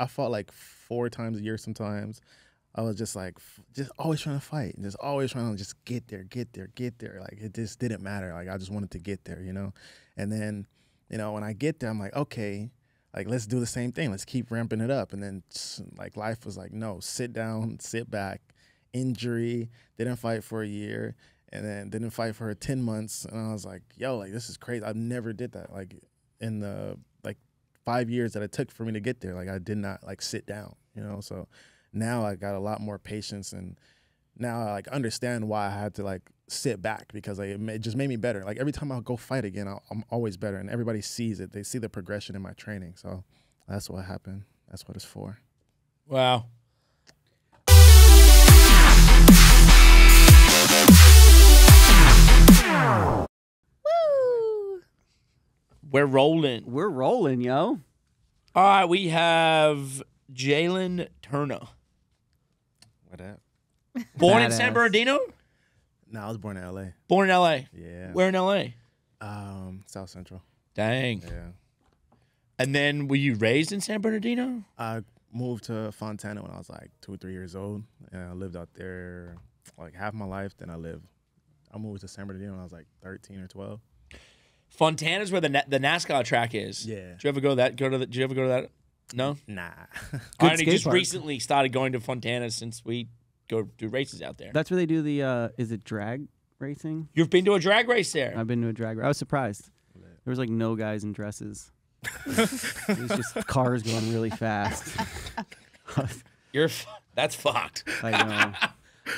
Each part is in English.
I fought like four times a year sometimes. I was just like, just always trying to fight, and just always trying to just get there, get there, get there. Like it just didn't matter. Like I just wanted to get there, you know. And then, you know, when I get there, I'm like, okay, like let's do the same thing. Let's keep ramping it up. And then, like life was like, no, sit down, sit back. Injury, didn't fight for a year, and then didn't fight for ten months. And I was like, yo, like this is crazy. I never did that. Like in the five years that it took for me to get there, like I did not like sit down, you know. So now I got a lot more patience and now I like understand why I had to like sit back because like it, just made me better. Like every time I go fight again, i I'm always better, and everybody sees it. They see the progression in my training. So that's what happened. That's what it's for. Wow. Woo! We're rolling. We're rolling, yo. All right, we have Jalin Turner. What up? Born in Badass. San Bernardino? No, I was born in LA. Born in LA. Yeah. Where in LA? Um, South Central. Dang. Yeah. And then were you raised in San Bernardino? I moved to Fontana when I was like two or three years old, and I lived out there like half my life. Then I lived. I moved to San Bernardino when I was like 13 or 12. Fontana's where the na- the NASCAR track is. Yeah. Did you ever go to that? Go to the, Did you ever go to that? No. Nah. I only skate just park. recently started going to Fontana since we go do races out there. That's where they do the. Uh, is it drag racing? You've been to a drag race there. I've been to a drag. race. I was surprised. There was like no guys in dresses. it was just cars going really fast. You're f- that's fucked. I know.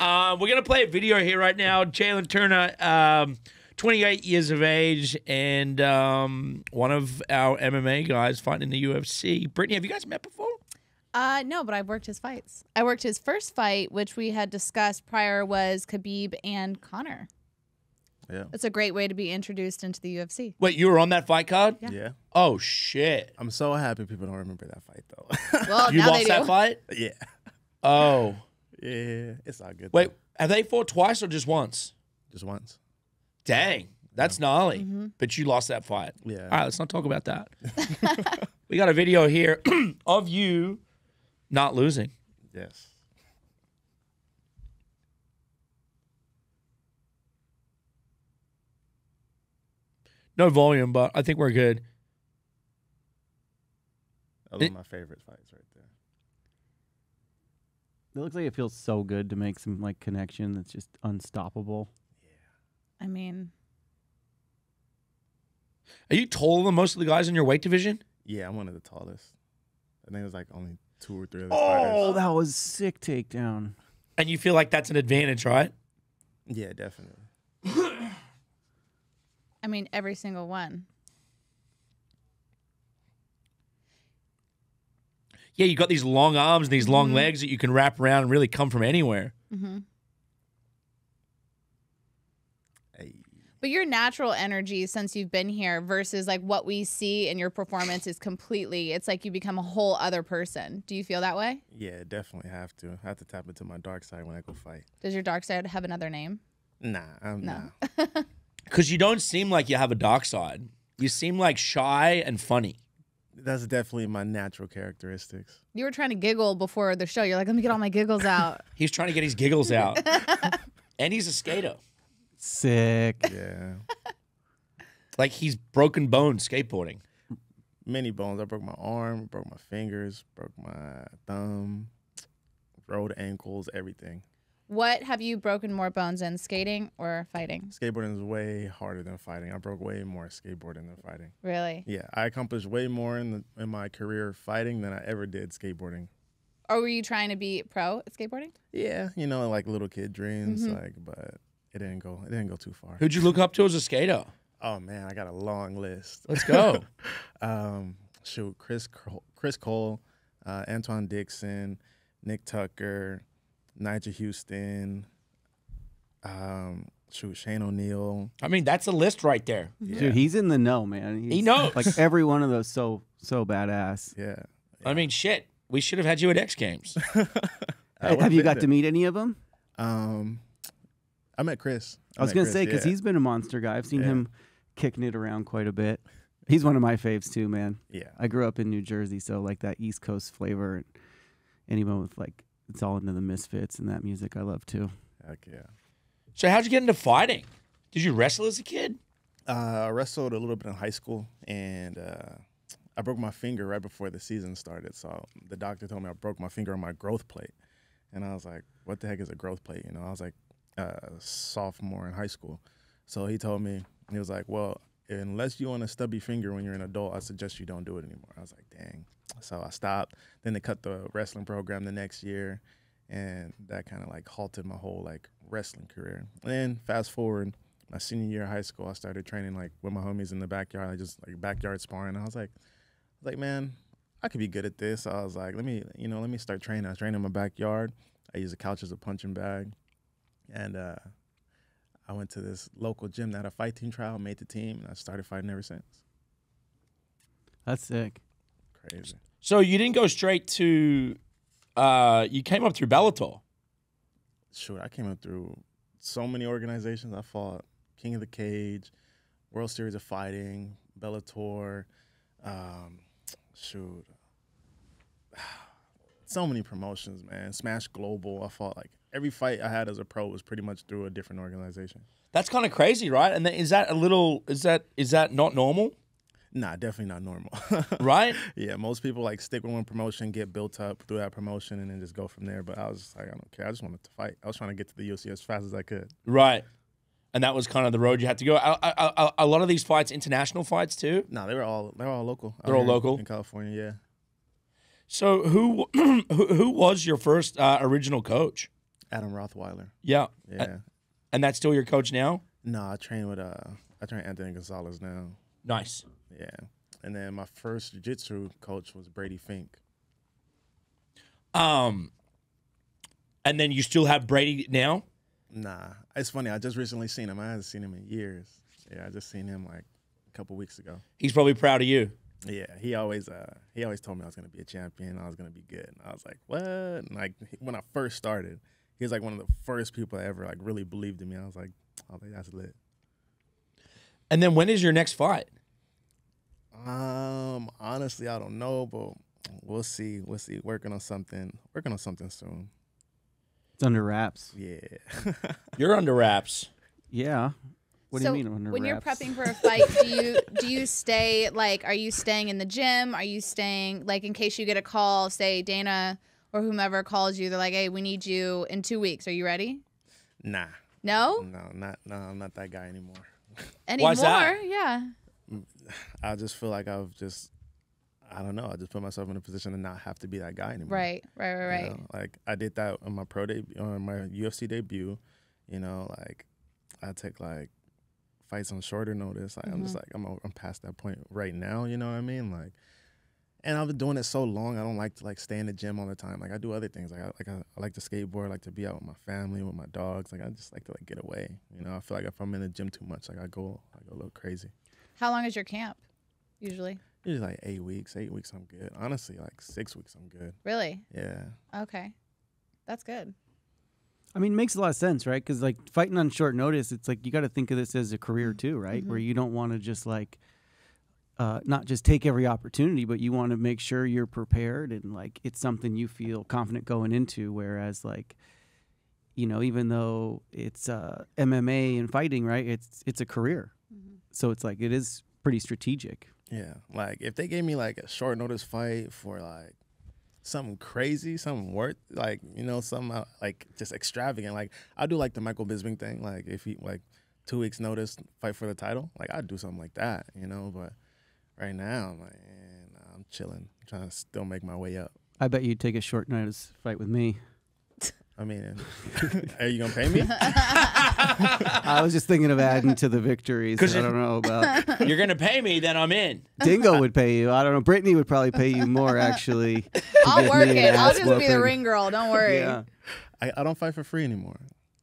Uh, we're gonna play a video here right now. Jalin Turner, um, 28 years of age, and um, one of our MMA guys fighting in the UFC. Brittney, have you guys met before? Uh, no, but I've worked his fights. I worked his first fight, which we had discussed prior, was Khabib and Conor. yeah. It's a great way to be introduced into the UFC. Wait, you were on that fight card? Yeah. Yeah. Oh shit! I'm so happy people don't remember that fight though. Well, You now lost they that fight? yeah. Oh, Yeah. It's all good. wait, though. have they fought twice or just once? Just once. Dang, that's gnarly. Mm-hmm. But you lost that fight. Yeah. All right, let's not talk about that. we got a video here of you not losing. Yes. No volume, but I think we're good. Those It- are my favorite fights right there. It looks like it feels so good to make some like connection that's just unstoppable. I mean, Are you taller than most of the guys in your weight division? Yeah, I'm one of the tallest. I think it was like only two or three other Oh, fighters. that was sick takedown. And you feel like that's an advantage, right? Yeah, definitely. I mean, every single one. Yeah, you got these long arms and these long legs that you can wrap around and really come from anywhere. hmm But your natural energy since you've been here versus like what we see in your performance is completely, it's like you become a whole other person. Do you feel that way? Yeah, definitely have to. I have to tap into my dark side when I go fight. Does your dark side have another name? Nah, I'm No. nah. Because you don't seem like you have a dark side. You seem like shy and funny. That's definitely my natural characteristics. You were trying to giggle before the show. You're like, let me get all my giggles out. He's trying to get his giggles out. and he's a skater. Sick. Yeah. Like he's broken bones skateboarding. Many bones. I broke my arm, broke my fingers, broke my thumb, rolled ankles, everything. what have you broken more bones in, skating or fighting? Skateboarding is way harder than fighting. I broke way more skateboarding than fighting. Really? Yeah, I accomplished way more in the, in my career fighting than I ever did skateboarding. Or were you trying to be pro at skateboarding? Yeah, you know, like little kid dreams, Mhm. like, but it didn't go. It didn't go too far. Who'd you look up to as a skater? Oh man, I got a long list. Let's go. um, shoot, Chris Cole, Chris Cole, uh, Antwuan Dixon, Nick Tucker, Nyjah Huston. Um, shoot, Shane O'Neill. I mean, that's a list right there. Yeah, Dude, he's in the know, man. He's, knows. Like every one of those so so badass. yeah. I mean, shit. We should have had you at X Games. I Hey, would've you got there. to meet any of them? Um, I met Chris. I was gonna Chris, say because yeah. he's been a monster guy. I've seen Yeah. him kicking it around quite a bit. He's one of my faves too, man. Yeah. I grew up in New Jersey, so like that East Coast flavor, and anyone with like it's all into the Misfits and that music I love too. Heck yeah. So how'd you get into fighting? Did you wrestle as a kid? Uh, I wrestled a little bit in high school, and uh, I broke my finger right before the season started. So the doctor told me I broke my finger on my growth plate, and I was like, "What the heck is a growth plate?" You know, I was like uh, sophomore in high school. So he told me, he was like, "Well, unless you want a stubby finger when you're an adult, I suggest you don't do it anymore." I was like, "Dang." So I stopped. Then they cut the wrestling program the next year, and that kind of like halted my whole like wrestling career. And fast forward my senior year of high school, I started training like with my homies in the backyard, like just like backyard sparring. I was like, I was like, man, I could be good at this. I was like, let me, you know, let me start training. I was training in my backyard. I used the couch as a punching bag, and uh, I went to this local gym that had a fight team trial, made the team, and I started fighting ever since. That's sick. Crazy. So you didn't go straight to. Uh, you came up through Bellator. Shoot, I came up through so many organizations. I fought King of the Cage, World Series of Fighting, Bellator, um, shoot, so many promotions, man. Smash Global. I fought like every fight I had as a pro was pretty much through a different organization. That's kind of crazy, right? And then, is that a little? Is that is that not normal? Nah, definitely not normal. Right? yeah, most people like stick with one promotion, get built up through that promotion, and then just go from there. But I was just like, I don't care. I just wanted to fight. I was trying to get to the UFC as fast as I could. Right. And that was kind of the road you had to go. A, lot of these fights, international fights too. No, they were all they were all local. They're all local? in California. Yeah. So who who, who was your first uh, original coach? Adam Rothweiler. Yeah. Yeah. And that's still your coach now? no, I train with uh I train Anthony Gonzalez now. Nice. Yeah. And then my first jiu-jitsu coach was Brady Fink. Um and then you still have Brady now? Nah. It's funny, I just recently seen him. I haven't seen him in years. Yeah, I just seen him like a couple weeks ago. He's probably proud of you. Yeah, he always uh he always told me I was gonna be a champion. I was gonna be good. And I was like, what? And like when I first started, he was like one of the first people that ever like really believed in me. I was like, oh, that's lit. And then when is your next fight? Um, honestly, I don't know, but we'll see. We'll see. Working on something. Working on something soon. It's under wraps. Yeah. You're under wraps. Yeah. What so do you mean under wraps? when you're prepping for a fight, do you do you stay like are you staying in the gym? Are you staying like in case you get a call, say Dana or whomever calls you, they're like, "Hey, we need you in 2 weeks. Are you ready?" nah. No? No, not no, I'm not that guy anymore. Anymore? Why's that? Yeah. I just feel like I've just I don't know, I just put myself in a position to not have to be that guy anymore. Right. Right, right, you right. know? Like I did that on my pro debut on my UFC debut. You know, like I take like fights on shorter notice. Like I'm Mm-hmm. just like I'm I'm past that point right now. You know what I mean? Like, and I've been doing it so long. I don't like to like stay in the gym all the time. Like I do other things. Like I like I, I like to skateboard. I like to be out with my family, with my dogs. Like I just like to like get away. You know, I feel like if I'm in the gym too much, like I go I go a little crazy. How long is your camp usually? Usually like eight weeks. Eight weeks I'm good. Honestly, like six weeks I'm good. Really? Yeah. Okay. That's good. I mean, it makes a lot of sense, right? Because like fighting on short notice, it's like you got to think of this as a career too, right? Mm-hmm. Where you don't want to just like uh, not just take every opportunity, but you want to make sure you're prepared and like it's something you feel confident going into. Whereas like, you know, even though it's uh, MMA and fighting, right? It's it's a career, so it's like it is pretty strategic. Yeah, like if they gave me like a short notice fight for like something crazy, something worth like you know something uh, like just extravagant, like I do like the Michael Bisping thing. Like if he like two weeks notice fight for the title, like I'd do something like that, you know. But right now, I'm like, eh, nah, I'm chilling, I'm trying to still make my way up. I bet you'd take a short notice fight with me. I mean, are you gonna pay me? I was just thinking of adding to the victories. 'Cause I don't know about You're gonna pay me, then I'm in. Dingo would pay you. I don't know. Brittney would probably pay you more actually. I'll work it. I'll ass just be the ring girl. Don't worry. Yeah. I, I don't fight for free anymore.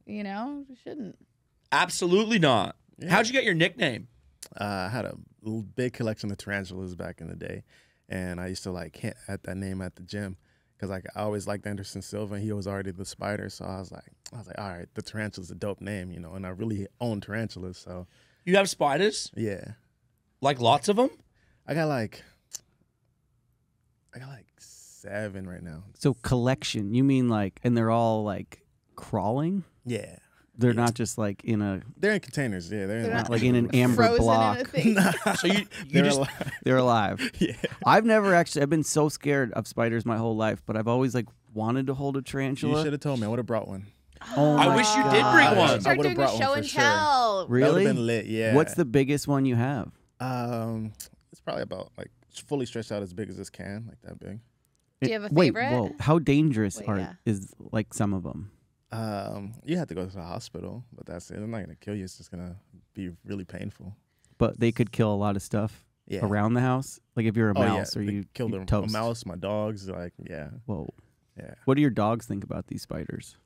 You know, you shouldn't. Absolutely not. Yeah. How'd you get your nickname? Uh, I had a big collection of tarantulas back in the day, and I used to like hint at that name at the gym because like I always liked Anderson Silva, and he was already the spider. So I was like, I was like, all right, the tarantula's a dope name, you know, and I really own tarantulas. So You have spiders? yeah, Like lots of them? I got like, I got like seven right now. So collection, you mean like, and they're all like crawling? Yeah, They're Yeah. not just like in a, they're in containers. Yeah, they're, They're not like in an amber block. in a thing. So you, you They're just alive. They're alive. yeah. I've never actually. I've been so scared of spiders my whole life, but I've always like wanted to hold a tarantula. You should have told me. I would have brought one. Oh I wish you did God. bring I one. would've Start doing a brought one show for and sure. tell. That would Really? have been lit. Yeah. What's the biggest one you have? Um, it's probably about like fully stretched out as big as this can, like that big. Do you have a favorite? Wait, whoa! How dangerous Wait, are yeah. is like some of them? Um, you have to go to the hospital, but that's it. They're not gonna kill you. It's just gonna be really painful. But they could kill a lot of stuff Yeah. around the house. Like if you're a oh mouse yeah. or They you killed you a, a toast. mouse. My dogs, like yeah, Whoa! yeah. What do your dogs think about these spiders?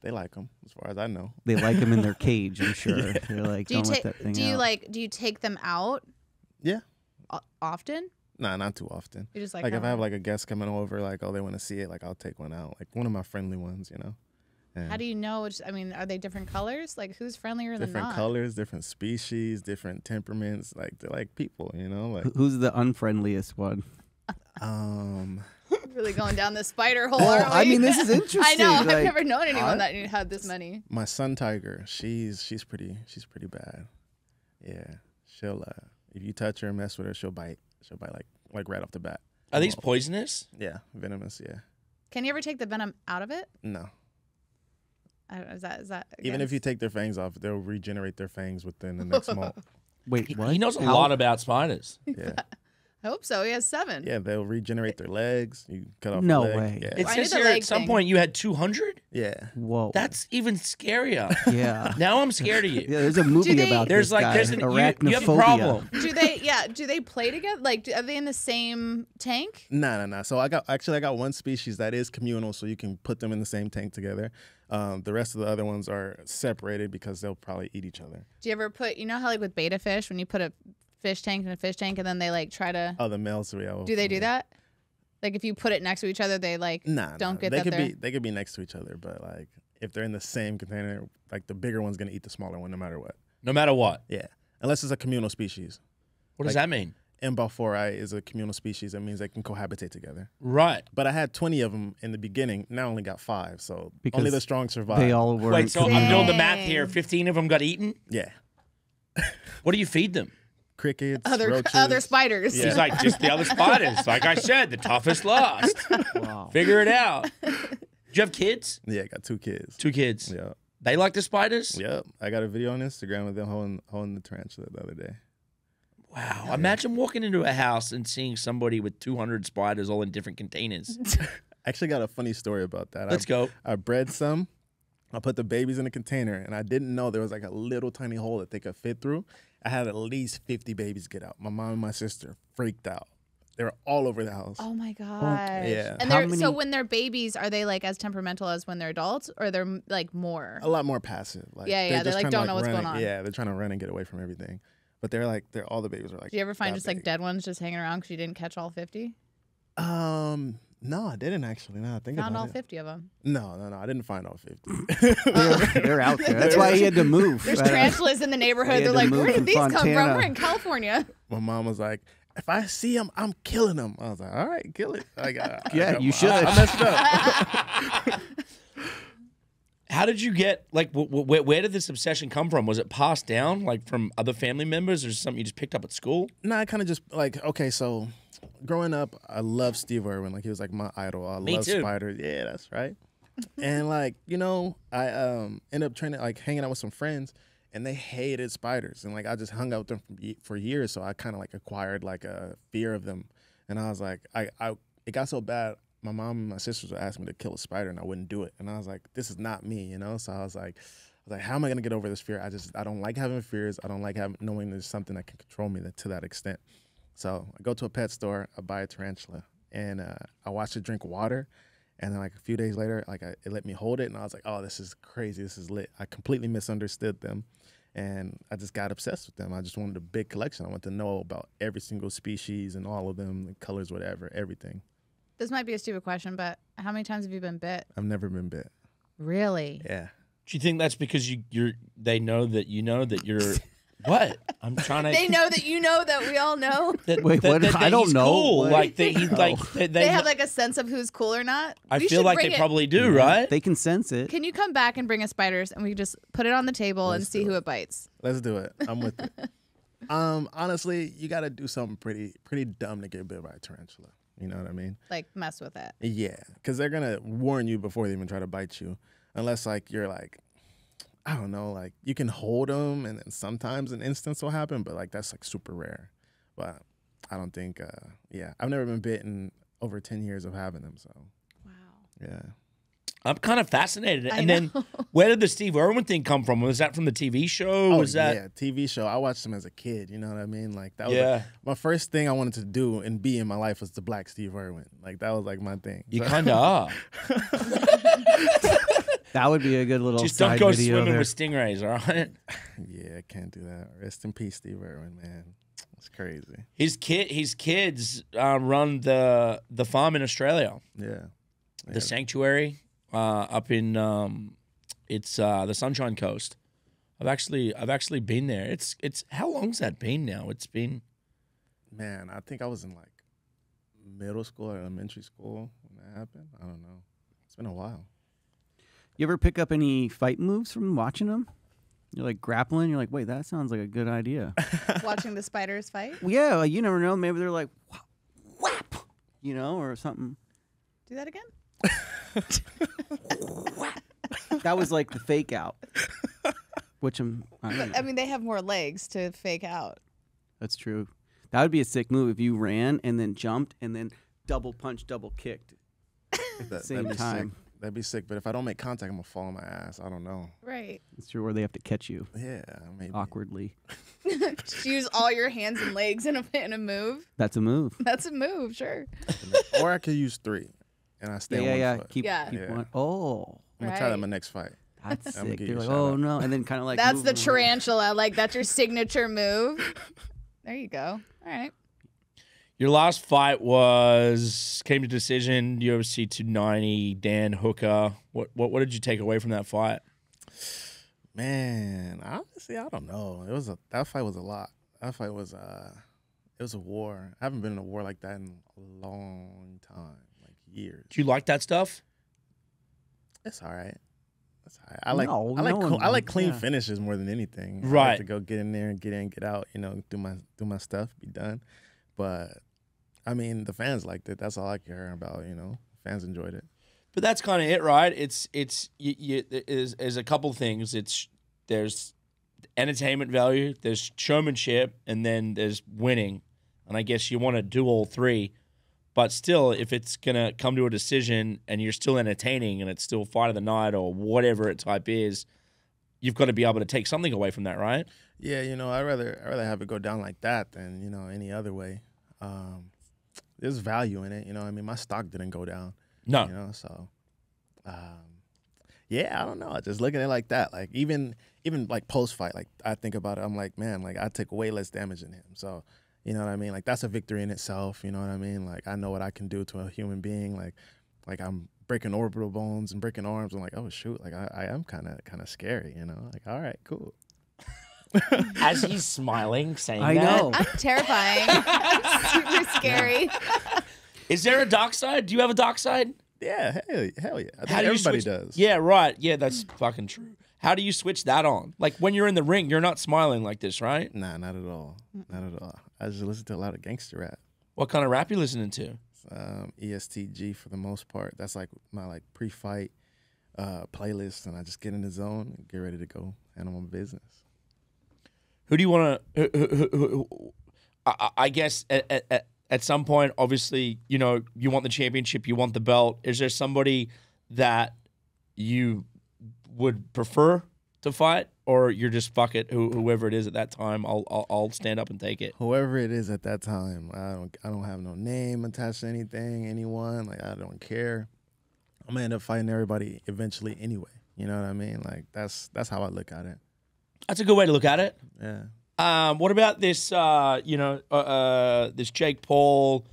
They like them, as far as I know. They like them in their cage. I'm sure. Yeah. They're like, Do you don't take? let that thing Do you out." like? Do you take them out? Yeah. o- often? Nah, not too often. You're just like, Like, if. I have like a guest coming over, like oh they want to see it, like I'll take one out, like one of my friendly ones, you know. Yeah. How do you know? Which, I mean, are they different colors? Like, who's friendlier than different not? colors, different species, different temperaments. Like they're like people, you know. Like Who's the unfriendliest one? um, Really going down the spider hole. Well, aren't I we? mean, this is interesting. I know. I've like- never known anyone I- that had this many. my son tiger, she's she's pretty she's pretty bad. Yeah, she'll uh, if you touch her and mess with her, she'll bite. She'll bite like like right off the bat. are these poisonous? Yeah, venomous. Yeah, Can you ever take the venom out of it? no. I don't know, is that is that Even if you take their fangs off, they'll regenerate their fangs within the next month. Wait, He, what? he knows a How- lot about spiders. Yeah, I hope so. He has seven. yeah, they'll regenerate their legs. You cut off. No a leg. way. Yeah, It Why did says the here at some thing? point you had 200. yeah. Whoa. That's even scarier. yeah. now I'm scared of you. Yeah, there's a movie they- about There's this like guy, there's an, you, arachnophobia. you have a problem. Do they? Yeah. Do they play together? Like, do, are they in the same tank? No, no, no. So I got actually I got one species that is communal, so you can put them in the same tank together. Um, the rest of the other ones are separated because they'll probably eat each other. Do you ever put? You know how like with betta fish, when you put a fish tank in a fish tank, and then they like try to. Oh, the males. Yeah, do they do that? Like if you put it next to each other, they like Nah, don't nah. get they that could they're- be they could be next to each other, but like if they're in the same container, like the bigger one's gonna eat the smaller one no matter what. No matter what. Yeah, unless it's a communal species. What does that mean? M. balfouri is a communal species. That means they can cohabitate together. Right. But I had 20 of them in the beginning. Now I only got five. So only the strong survive. They all were. Wait, so I'm doing the math here. 15 of them got eaten. yeah, What do you feed them? Crickets, other roaches. other spiders. Yeah. He's like just the other spiders. Like I said, the toughest last. Wow. Figure it out. Do you have kids? Yeah, I got two kids. Two kids. Yeah. They like the spiders. Yep. I got a video on Instagram of them holding holding the tarantula the other day. Wow. Imagine walking into a house and seeing somebody with 200 spiders all in different containers. I actually got a funny story about that. Let's I, go. I bred some. I put the babies in a container, and I didn't know there was like a little tiny hole that they could fit through. I had at least 50 babies get out. My mom and my sister freaked out. They were all over the house. Oh my gosh. Yeah. And How they're so when they're babies, are they like as temperamental as when they're adults, or they're like more? A lot more passive. Like, Yeah, yeah, they're just like, trying don't to, know what's run going and- on. Yeah, they're trying to run and get away from everything. But they're like, they're all the babies are like. Do you ever find that just like dead ones just hanging around because you didn't catch all fifty? Um, no, I didn't actually. No, I think Found about all it. fifty of them. No, no, no, I didn't find all 50. they're, they're out there. That's why he had to move. There's tarantulas in the neighborhood. They're like, where did from these come from? We're in California. my mom was like, if I see him, I'm killing him. I was like, all right, kill it. Like, I, I Yeah, got you should. I, I messed up. How did you get like wh- wh- where, where did this obsession come from? Was it passed down like from other family members or something you just picked up at school? no, I kind of just like, okay, so growing up, I loved Steve Irwin. Like, he was like my idol. I Me love too. spiders. Yeah, that's right. and like, you know, I um ended up training, like hanging out with some friends. And they hated spiders, and like I just hung out with them for, years, so I kind of like acquired like a fear of them. And I was like, I, I, it got so bad. My mom and my sisters would ask me to kill a spider, and I wouldn't do it. And I was like, this is not me, you know. So I was like, I was like, how am I gonna get over this fear? I just, I don't like having fears. I don't like having knowing there's something that can control me to that extent. So I go to a pet store, I buy a tarantula, and uh, I watch it drink water. And then like a few days later, like I, it let me hold it, and I was like, oh, this is crazy. This is lit. I completely misunderstood them, and I just got obsessed with them. I just wanted a big collection. I wanted to know about every single species and all of them, the colors, whatever, everything. This might be a stupid question, but how many times have you been bit? I've never been bit. Really? Yeah. Do you think that's because you you're they know that you know that you're What? I'm trying to. They know that you know that we all know. that, Wait, that- what? that- I don't he's know. Cool. What? Like they, he, like they, They, they, have like a sense of who's cool or not. I We feel should like bring they it- probably do, right? They can sense it. Can you come back and bring us spiders and we just put it on the table and Let's see do who it. it bites? Let's do it. I'm with it. Um, honestly, you got to do something pretty pretty dumb to get bit by a tarantula. You know what I mean? Like mess with it. Yeah, because they're gonna warn you before they even try to bite you, unless like you're like, I don't know, like you can hold them, and then sometimes an instance will happen, but like that's like super rare. But I don't think, uh, yeah, I've never been bitten over ten years of having them, so Wow. yeah. I'm kind of fascinated. I and know. then, where did the Steve Irwin thing come from? Was that from the TV show? was that? Oh, yeah, TV show? I watched them as a kid. You know what I mean? Like that was Yeah. like, my first thing I wanted to do and be in my life was the Black Steve Irwin. Like that was like my thing. You So- kind of are. That would be a good little Just don't go video swimming there. with stingrays, all right? yeah, I can't do that. Rest in peace, Steve Irwin, man. It's crazy. His kid, his kids uh, run the the farm in Australia, Yeah. the sanctuary uh, up in um, it's uh, the Sunshine Coast. I've actually I've actually been there. It's it's how long's that been now? It's been Man, I think I was in like middle school or elementary school when that happened. I don't know. It's been a while. You ever pick up any fight moves from watching them? You're like grappling. You're like, wait, that sounds like a good idea. Watching the spiders fight. well, yeah, like, you never know. Maybe they're like, whap, whap, you know, or something. Do that again? That was like the fake out. Which I'm. I don't know. I mean, they have more legs to fake out. That's true. That would be a sick move if you ran and then jumped and then double punch, double kicked. That, Same that'd be time. Sick. That'd be sick. But if I don't make contact, I'm gonna fall on my ass. I don't know. Right. It's true where they have to catch you Yeah, maybe. awkwardly. Just use all your hands and legs in a in a move. That's a move. That's a move, sure. or I could use three, and I stay Yeah, on yeah, one yeah. foot. Keep, Yeah. keep Yeah. one. Oh, I'm gonna try that in Right. my next fight. that's I'm gonna sick. give They're a like, shout oh out. no, and then kind of like That's the moving around. tarantula. Like that's your signature move. There you go. All right. Your last fight was came to decision UFC 290 Dan Hooker. What what what did you take away from that fight? Man, honestly, I don't know. It was a that fight was a lot. That fight was uh, it was a war. I haven't been in a war like that in a long time, like years. Do you like that stuff? It's all right. It's all right. I like No, I like no cl- I like clean yeah. finishes more than anything. I Right. like to go get in there and get in, get out. You know, do my do my stuff, be done. But I mean, the fans liked it. That's all I care about. You know, fans enjoyed it. But that's kind of it, right? It's it's you, you, is is a couple things. It's there's entertainment value, there's showmanship, and then there's winning. And I guess you want to do all three. But still, if it's gonna come to a decision and you're still entertaining and it's still fight of the night or whatever it type is, you've got to be able to take something away from that, right? Yeah, you know, I rather I rather have it go down like that than you know any other way. Um, there's value in it. You know, I mean, my stock didn't go down. No. You know, so um, yeah, I don't know. Just looking at it like that, like even even like post fight, like I think about it, I'm like, man, like I took way less damage than him. So you know what I mean? Like that's a victory in itself. You know what I mean? Like I know what I can do to a human being. Like like I'm breaking orbital bones and breaking arms. I'm like, oh shoot, like I, I am kind of kind of scary. You know, like all right, cool. As he's smiling, saying I that, know. I'm terrifying. Super scary. Is there a dark side? Do you have a dark side? Yeah, hell, hell yeah. I think How do you everybody switch- does. Yeah, right. Yeah, that's fucking true. How do you switch that on? Like when you're in the ring, you're not smiling like this, right? Nah, not at all. Not at all. I just listen to a lot of gangster rap. What kind of rap you listening to? Um, EST Gee for the most part. That's like my like pre-fight uh, playlist, and I just get in the zone and get ready to go handle my business. Who do you want to? I, I- guess at, at, at some point, obviously, you know, you want the championship, you want the belt. Is there somebody that you would prefer to fight, or you're just fuck it, who, whoever it is at that time, I'll, I'll I'll stand up and take it. Whoever it is at that time, I don't I don't have no name attached to anything, anyone. Like I don't care. I'm gonna end up fighting everybody eventually anyway. You know what I mean? Like that's that's how I look at it. That's a good way to look at it. Yeah. Um, what about this? Uh, you know, uh, uh, this Jake Paul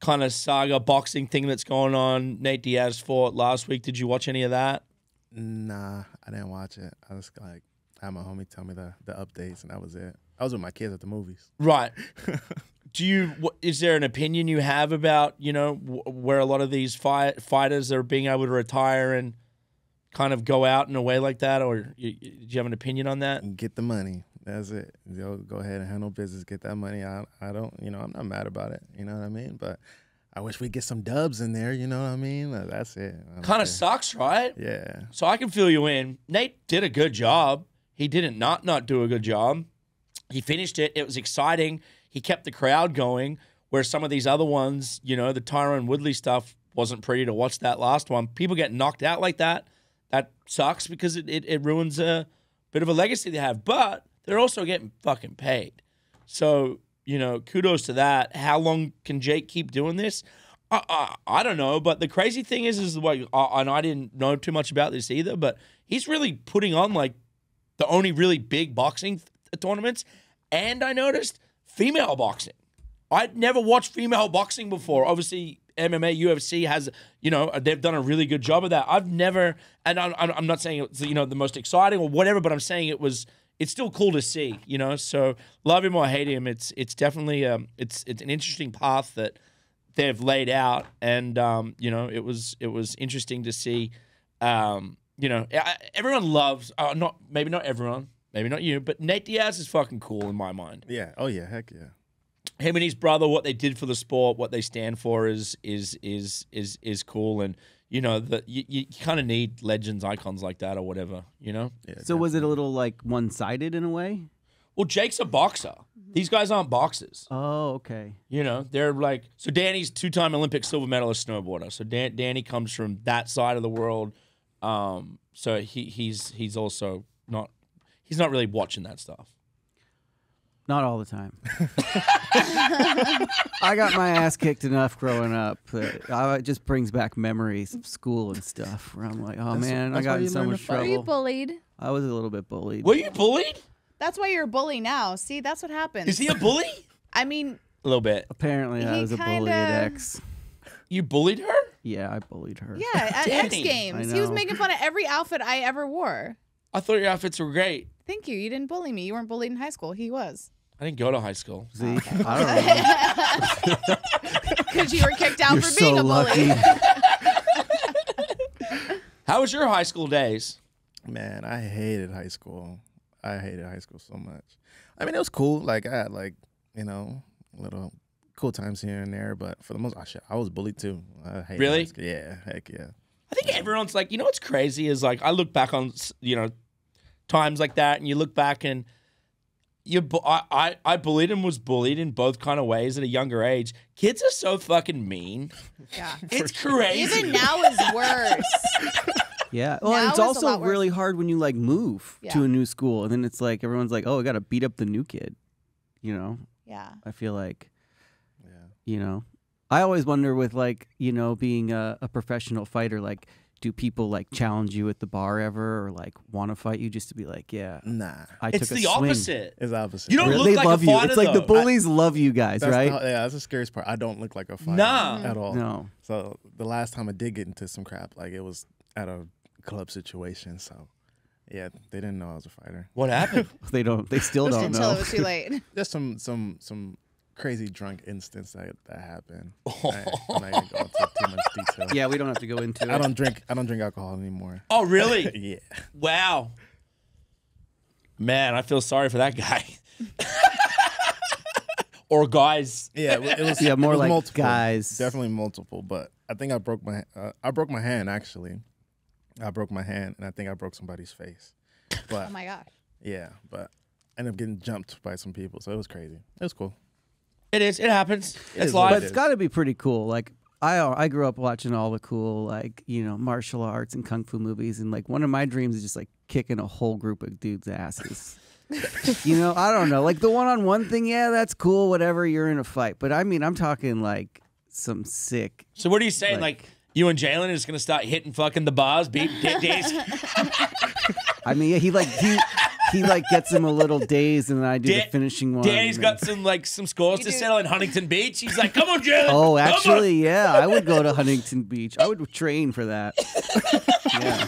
kind of saga boxing thing that's going on. Nate Diaz fought last week. Did you watch any of that? Nah, I didn't watch it. I was like, I had my homie tell me the the updates, and that was it. I was with my kids at the movies. Right. Do you? Is there an opinion you have about you know wh- where a lot of these fight, fighters are being able to retire and kind of go out in a way like that, or you, you- do you have an opinion on that? Get the money. That's it. Yo, go ahead and handle business. Get that money. I I don't. You know, I'm not mad about it. You know what I mean? But I wish we get some dubs in there. You know what I mean? That's it. Kind of sucks, right? Yeah. So I can fill you in. Nate did a good job. He didn't not not do a good job. He finished it. It was exciting. He kept the crowd going. Where some of these other ones, you know, the Tyron Woodley stuff wasn't pretty to watch that last one. People get knocked out like that. That sucks because it, it, it ruins a bit of a legacy they have. But they're also getting fucking paid. So, you know, kudos to that. How long can Jake keep doing this? I, I, I don't know, but the crazy thing is, is what, uh, and I didn't know too much about this either, but he's really putting on like the only really big boxing tournaments. And I noticed female boxing. I'd never watched female boxing before. Obviously, MMA, UFC has, you know, they've done a really good job of that. I've never, and I'm, I'm not saying it's, you know, the most exciting or whatever, but I'm saying it was, it's still cool to see, you know. So love him or hate him, it's it's definitely um, it's it's an interesting path that they've laid out, and um, you know, it was it was interesting to see. Um, you know, everyone loves, uh, not maybe not everyone, maybe not you, but Nate Diaz is fucking cool in my mind Yeah. Oh yeah. Heck yeah. Him and his brother, what they did for the sport, what they stand for, is is is is is cool. And you know that you, you kind of need legends, icons like that, or whatever. You know. Yeah. So was it a little like one sided in a way? Well, Jake's a boxer. These guys aren't boxers. Oh, okay. You know, they're like so. Danny's two-time Olympic silver medalist snowboarder. So Dan, Danny comes from that side of the world. Um, so he he's he's also not he's not really watching that stuff. Not all the time. I got my ass kicked enough growing up. That I, it just brings back memories of school and stuff where I'm like, oh That's- man, I that's got why in you so learn to much fight. Were you trouble. bullied? I was a little bit bullied. Were you bullied? That's why you're a bully now. See, that's what happens. Is he a bully? I mean, a little bit. Apparently, I He was a bully at kinda- X. You bullied her? Yeah, I bullied her. yeah, at X Games, I he was know. making fun of every outfit I ever wore. I thought your outfits were great. Thank you. You didn't bully me. You weren't bullied in high school. He was. I didn't go to high school. See, oh, I don't know. Because you were kicked out You're for so being a lucky. bully. How was your high school days? Man, I hated high school. I hated high school so much. I mean, it was cool. Like I had like you know little cool times here and there, but for the most, I, shit, I was bullied too. I hated Really? high school. Yeah, heck yeah. I think everyone's like, you know what's crazy is like I look back on you know times like that, and you look back and you, bu- I, I, I bullied and was bullied in both kind of ways at a younger age. Kids are so fucking mean. Yeah. It's crazy. Even now is worse. Yeah. Well, and Now it's it's also really hard when you like move to a new school, and then it's like everyone's like, "Oh, I got to beat up the new kid." You know, Yeah. I feel like Yeah. you know, I always wonder with like you know being a, a professional fighter, like, do people like challenge you at the bar ever, or like want to fight you just to be like, yeah, Nah, I it's took a the swing. opposite. it's opposite. You don't Really? look they like a love you. fighter, It's like the though. bullies love you guys, right? the- yeah, that's the scariest part. I don't look like a fighter Nah. at all. no. So the last time I did get into some crap, like it was at a club situation. So yeah, they didn't know I was a fighter. What happened? They don't. They still don't until know. it was too late. Just some some some crazy drunk instance that that happened. I, I'm not gonna go into too much detail. yeah, we don't have to go into it. I don't drink. I don't drink alcohol anymore. oh, really? Yeah. Wow. Man, I feel sorry for that guy. or guys. Yeah, it wa- it was Yeah, more was like multiple. guys. Definitely multiple, but I think I broke my uh, I broke my hand actually. I broke my hand, and I think I broke somebody's face. But Oh my gosh. yeah, but I ended up getting jumped by some people, so it was crazy. It was cool. It is. It happens. It's is what. But it's got to be pretty cool. Like I, I grew up watching all the cool, like you know, martial arts and kung fu movies, and like one of my dreams is just like kicking a whole group of dudes' asses. you know, I don't know, like the one-on-one thing. Yeah, that's cool. Whatever, you're in a fight. But I mean, I'm talking like some sick. So what are you saying? Like, Like- you and Jalin is gonna start hitting fucking the bars, beat days. I mean, yeah, he like he he like gets him a little dazed, and then I do Dan- the finishing one. Danny's got then- some like some scores You to do- settle in Huntington Beach. He's like, "Come on, Jalin." Oh, actually, yeah, I would go to Huntington Beach. I would train for that. yeah.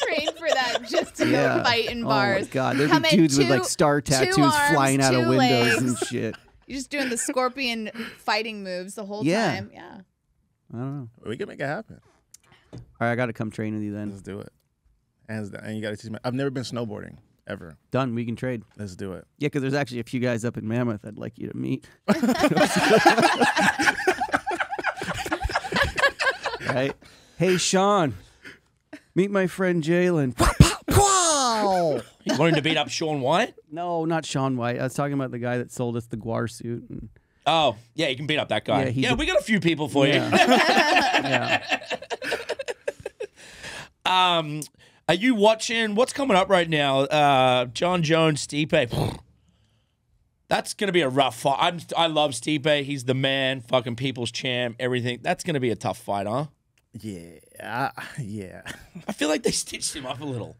Train for that just to Yeah. go fight in Oh bars. my god, there'd Come be in dudes with like star tattoos arms, flying out of two windows and shit. You're just doing the scorpion fighting moves the whole Yeah. time. Yeah. I don't know. We can make it happen. All right, I got to come train with you then. Let's do it. Hands. And you got to teach me. I've never been snowboarding ever. Done. We can trade. Let's do it. Yeah, because there's actually a few guys up in Mammoth I'd like you to meet. right? Hey, Sean, meet my friend Jalin. You want him to beat up Shaun White? no, not Shaun White. I was talking about the guy that sold us the Guar suit. And, Oh, yeah, you can beat up that guy. Yeah, Yeah, he we got a few people for yeah. yeah. you. Um, are you watching what's coming up right now? Uh, Jon Jones, Stipe. That's gonna be a rough fight. I'm, I love Stipe. He's the man, fucking people's champ, everything. That's gonna be a tough fight, huh? Yeah. I- yeah. I feel like they stitched him up a little.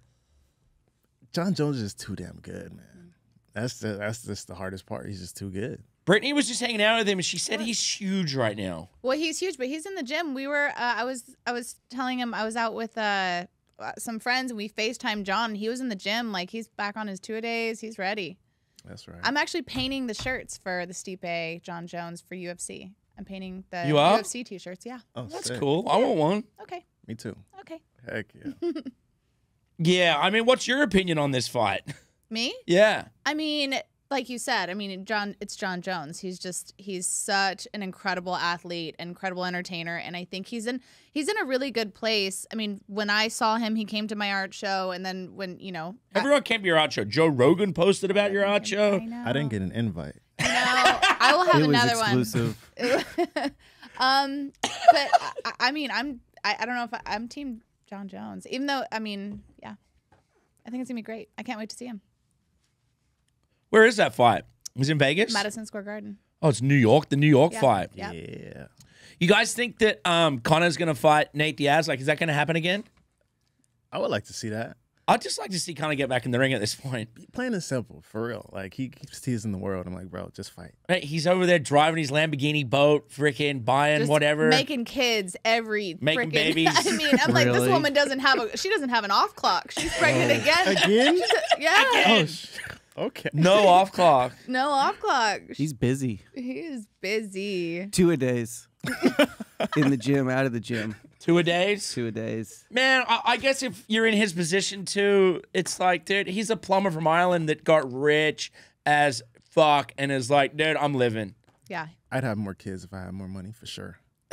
Jon Jones is too damn good, man. That's the, that's just the hardest part. He's just too good. Brittney was just hanging out with him, and she said he's huge right now. Well, he's huge, but he's in the gym. We were. Uh, I was. I was telling him I was out with uh, uh, Uh, some friends, and we Facetime Jon. He was in the gym. Like he's back on his two a days. He's ready. That's right. I'm actually painting the shirts for the Stipe Jon Jones for UFC. I'm painting the You are? UFC t-shirts. Yeah. oh, That's sick. cool. I want one. Okay. Me too. Okay. Heck yeah. Yeah, I mean, what's your opinion on this fight? Me? Yeah. I mean, like you said, I mean, Jon. It's Jon Jones. He's just he's such an incredible athlete, incredible entertainer, and I think he's in he's in a really good place. I mean, when I saw him, he came to my art show, and then when you know, Everyone came to your art show. Joe Rogan posted about your art show. I. I didn't get an invite. No, I will have It was another exclusive. one. um, but I, I mean, I'm I, I don't know if I, I'm team Jon Jones, even though I mean, yeah, I think it's gonna be great. I can't wait to see him. Where is that fight? Was it in Vegas? Madison Square Garden. Oh, it's New York. The New York Yeah. fight. Yeah. Yeah. You guys think that um, Conor's gonna fight Nate Diaz? Like, is that gonna happen again? I would like to see that. I'd just like to see Conor get back in the ring at this point. Plain and simple, for real. Like he keeps teasing the world. I'm like, bro, just fight. Right? He's over there driving his Lamborghini boat, freaking buying Just whatever. making kids every Making frickin- babies. I mean, I'm like, this woman doesn't have a she doesn't have an off clock. She's pregnant again. Again? Yeah, oh, sh- okay. no off clock. no off clock. He's busy. he is busy. Two a days. in the gym, out of the gym. Two a days. Two a days. Man, I, I guess if you're in his position too, it's like, dude, he's a plumber from Ireland that got rich as fuck and is like, dude, I'm living. Yeah, I'd have more kids if I had more money, for sure.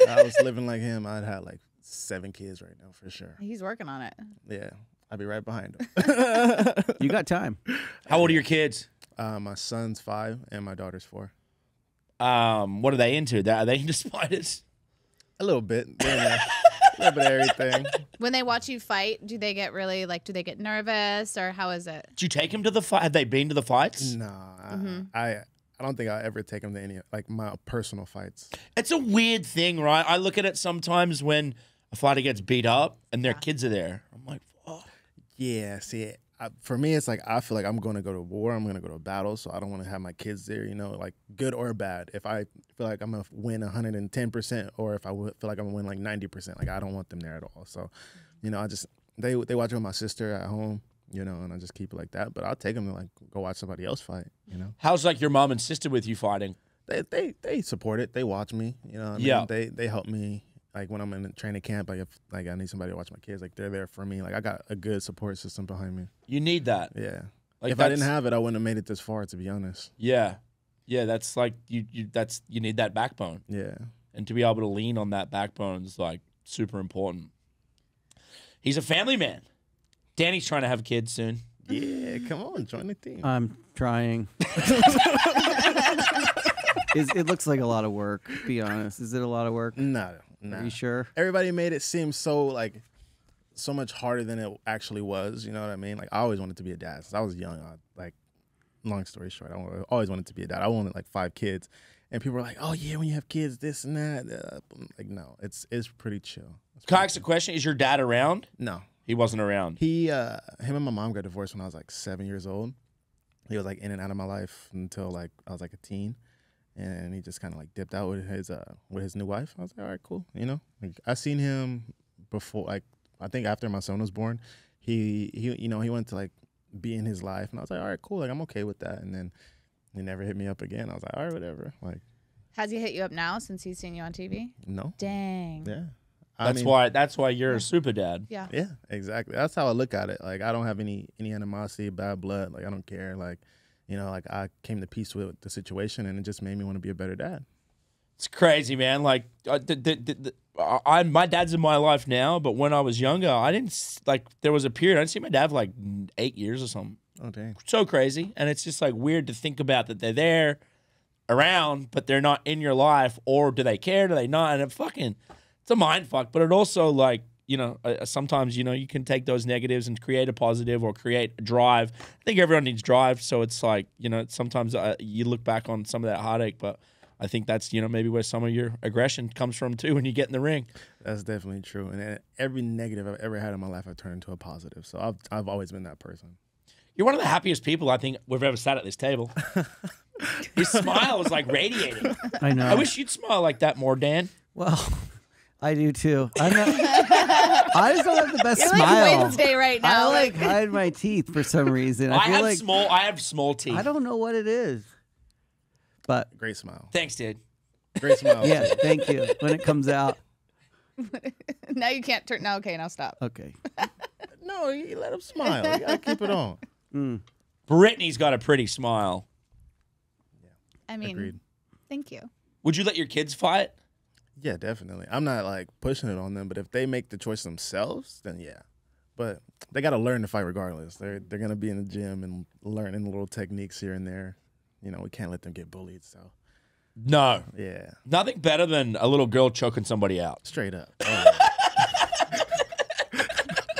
If I was living like him, I'd have like seven kids right now, for sure. he's working on it. Yeah. I'd be right behind him. You got time. How old are your kids? uh, my son's five and my daughter's four. Um, what are they into? Are they into spiders? A little bit. Yeah, a little bit of everything. When they watch you fight, do they get really like? Do they get nervous or how is it? Did you take them to the fight? Have they been to the fights? Nah, Mm-hmm. I, I I don't think I'll ever take them to any like my personal fights. It's a weird thing, right? I look at it sometimes when a fighter gets beat up and their kids are there. I'm like, fuck. Yeah, see, I, for me, it's like I feel like I'm going to go to war. I'm going to go to battle, so I don't want to have my kids there. You know, like good or bad. If I feel like I'm going to win 110 percent, or if I feel like I'm going to win like 90 percent, like I don't want them there at all. So, you know, I just they they watch with my sister at home. You know, and I just keep it like that. But I'll take them to like go watch somebody else fight. You know, How's like your mom and sister with you fighting? they they they support it. They watch me. You know, I Yeah. They they help me. Like when I'm in training camp, like if like I need somebody to watch my kids, like they're there for me. Like I got a good support system behind me. You need that. Yeah. Like if I didn't have it, I wouldn't have made it this far. To be honest. Yeah. Yeah, that's like you, you that's you need that backbone. Yeah. And to be able to lean on that backbone is like super important. He's a family man. Danny's trying to have kids soon. Yeah. Come on, join the team. I'm trying. Is, it looks like a lot of work. Be honest. Is it a lot of work? no, no. Are you sure? Everybody made it seem so like so much harder than it actually was. You know what I mean? Like I always wanted to be a dad since I was young. I, like, long story short, I always wanted to be a dad. I wanted like five kids, and people were like, "Oh yeah, when you have kids, this and that." Uh, like no, it's it's pretty chill. It's Can I ask a question? Is your dad around? No, He wasn't around. He, uh, him and my mom got divorced when I was like seven years old. He was like in and out of my life until like I was like a teen, and he just kind of like dipped out with his uh with his new wife. I was like, all right, cool. You know, like I seen him before, like I think after my son was born, he he you know he went to like be in his life, and I was like, all right, cool. Like I'm okay with that. And then he never hit me up again. I was like, all right, whatever. Like Has he hit you up now since he's seen you on TV? no, Dang. yeah. I That's mean- why. That's why you're a super dad. Yeah. Yeah, exactly. That's how I look at it. Like I don't have any any animosity, bad blood. Like I don't care. Like you know, like I came to peace with the situation, and it just made me want to be a better dad. It's crazy, man. Like, uh, the, the, the, I, I- my dad's in my life now, but when I was younger, I didn't like. There was a period I didn't see my dad for like eight years or something. Oh dang. So crazy, and it's just like weird to think about that they're there, around, but they're not in your life, or do they care? Do they not? And it fucking, it's a mind fuck. But it also like you know uh, sometimes you know you can take those negatives and create a positive or create a drive. I think everyone needs drive, so it's like you know sometimes uh, you look back on some of that heartache, but. I think that's you know maybe where some of your aggression comes from too when you get in the ring. That's definitely true. And every negative I've ever had in my life, I've turned into a positive. So I've I've always been that person. You're one of the happiest people I think we've ever sat at this table. Your smile is like radiating. I know. I wish you'd smile like that more, Dan. Well, I do too. I'm not, I just don't have the best You're smile. like Wednesday right I now. like like, hide my teeth for some reason. I, I, feel have like small. I have small teeth. I don't know what it is. But Great smile. Thanks, dude. Great smile. yeah, thank you. When it comes out, now you can't turn. No, okay, now stop. okay. No, you let him smile. You gotta keep it on. Mm. Brittney's got a pretty smile. Yeah. I mean, Agreed. thank you. Would you let your kids fight? Yeah, definitely. I'm not like pushing it on them, but if they make the choice themselves, then yeah. But they got to learn to fight regardless. They're they're gonna be in the gym and learning little techniques here and there. You know, we can't let them get bullied. So No. yeah, Nothing better than a little girl choking somebody out. straight up Oh,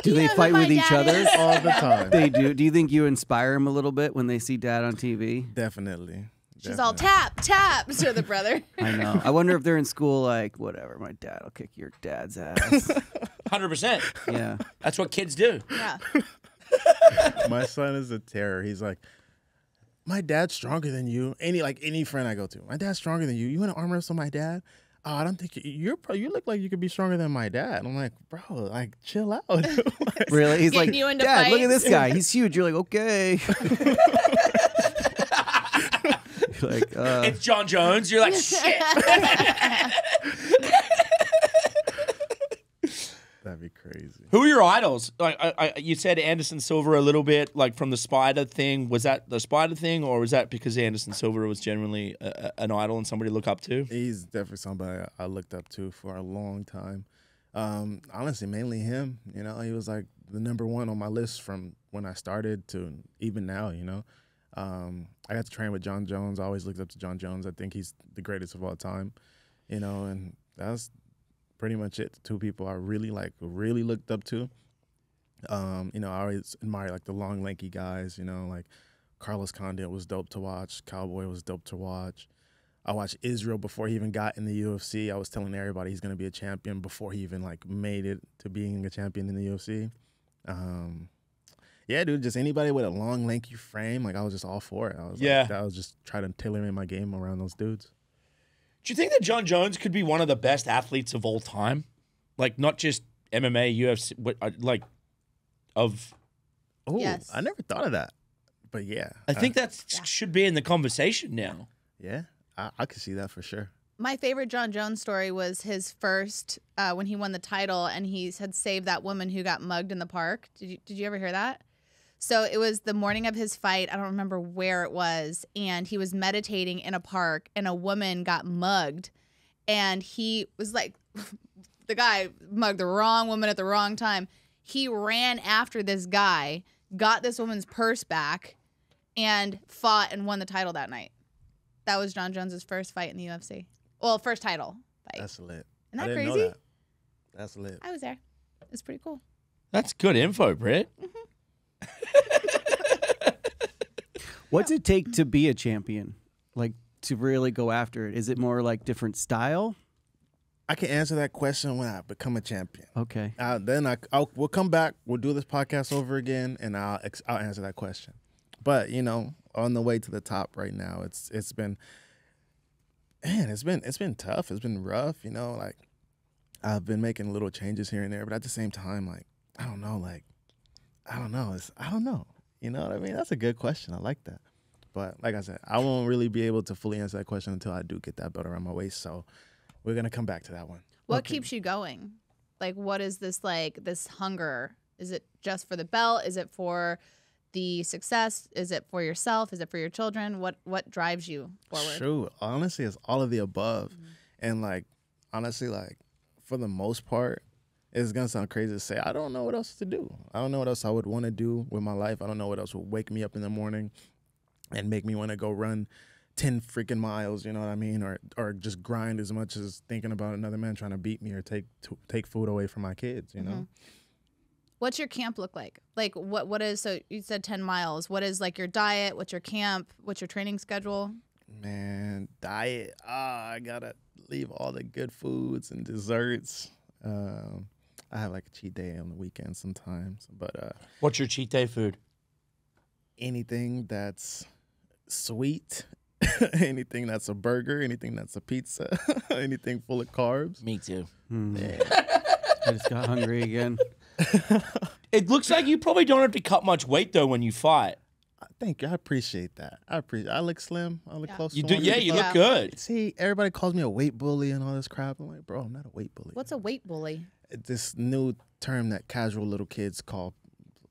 Do they fight with each other? all the time. They do. Do you think you inspire them a little bit when they see dad on TV? definitely. She's all definitely. tap tap to the brother. I know. I wonder if they're in school like, whatever, my dad will kick your dad's ass. 100%. yeah. That's what kids do. yeah. My son is a terror. He's like, my dad's stronger than you. Any like any friend I go to, my dad's stronger than you. You want to arm wrestle my dad? Oh, I don't think you, you're. Pro- you look like you could be stronger than my dad. I'm like, bro, like chill out. Like, Really? He's like, you into Dad, look at this guy. He's huge. You're like, okay. You're like, uh, It's Jon Jones. You're like, shit. That'd be crazy. Who are your idols? Like I, I, you said Anderson Silva a little bit, like from the Spider thing. Was that the Spider thing, or was that because Anderson Silva was generally a, a- an idol and somebody to look up to? He's definitely somebody I- I looked up to for a long time. Um, honestly, mainly him. You know, he was like the number one on my list from when I started to even now. You know, um, I got to train with Jon Jones. I always looked up to Jon Jones. I think he's the greatest of all time. You know, and that's pretty much it. Two people I really like, really looked up to. Um, you know, I always admire like the long, lanky guys. You know, like Carlos Condit was dope to watch. Cowboy was dope to watch. I watched Israel before he even got in the UFC. I was telling everybody he's gonna be a champion before he even like made it to being a champion in the UFC. Um, yeah, dude, just anybody with a long, lanky frame, like I was just all for it. I was Yeah. like, I was just trying to tailor make my game around those dudes. Do you think that Jon Jones could be one of the best athletes of all time? Like not just MMA, UFC, what, uh, like of. Oh, Yes. I never thought of that, but yeah, I think uh, that should be in the conversation now. yeah, I, I could see that for sure. My favorite Jon Jones story was his first uh, when he won the title and he had saved that woman who got mugged in the park. Did you did you ever hear that? So it was the morning of his fight. I don't remember where it was, and he was meditating in a park, and a woman got mugged, and he was like, the guy mugged the wrong woman at the wrong time. He ran after this guy, got this woman's purse back, and fought and won the title that night. That was Jon Jones's first fight in the UFC. Well, first title fight. That's lit. Isn't I that didn't crazy? know that. That's lit. I was there. It's pretty cool. That's good info, Britt. Mm-hmm. what's it take to be a champion? Like to really go after it? Is it more like different style? I can answer that question when I become a champion. Okay. Uh, then I, I'll, we'll come back. We'll do this podcast over again, and I'll ex- I'll answer that question. But you know, on the way to the top right now, it's it's been, man, it's been it's been tough. It's been rough. You know, like I've been making little changes here and there, but at the same time, like I don't know, like I don't know. It's I don't know. You know what I mean? That's a good question. I like that. But like I said, I won't really be able to fully answer that question until I do get that belt around my waist. So we're gonna come back to that one. What keeps you going? Like, what is this like? This hunger? Is it just for the belt? Is it for the success? Is it for yourself? Is it for your children? What What drives you forward? True. Honestly, it's all of the above. Mm-hmm. And like, honestly, like for the most part, it's gonna sound crazy to say I don't know what else to do. I don't know what else I would want to do with my life. I don't know what else would wake me up in the morning and make me want to go run ten freaking miles. You know what I mean? Or or just grind as much as thinking about another man trying to beat me or take to, take food away from my kids. You know? What's your camp look like? Like, what What is so? You said ten miles. What is like your diet? What's your camp? What's your training schedule? Man, diet. Ah, I gotta leave all the good foods and desserts. Um, I have like a cheat day on the weekend sometimes, but uh, What's your cheat day food? anything that's sweet, anything that's a burger, anything that's a pizza, anything full of carbs. Me too. Hmm. I just got hungry again. It looks like you probably don't have to cut much weight though when you fight. Thank you. I appreciate that. I appreciate. I look slim. I look Yeah. close. You to do, yeah. You look 155. good. See, everybody calls me a weight bully and all this crap. I'm like, bro, I'm not a weight bully. What's a weight bully? This new term that casual little kids call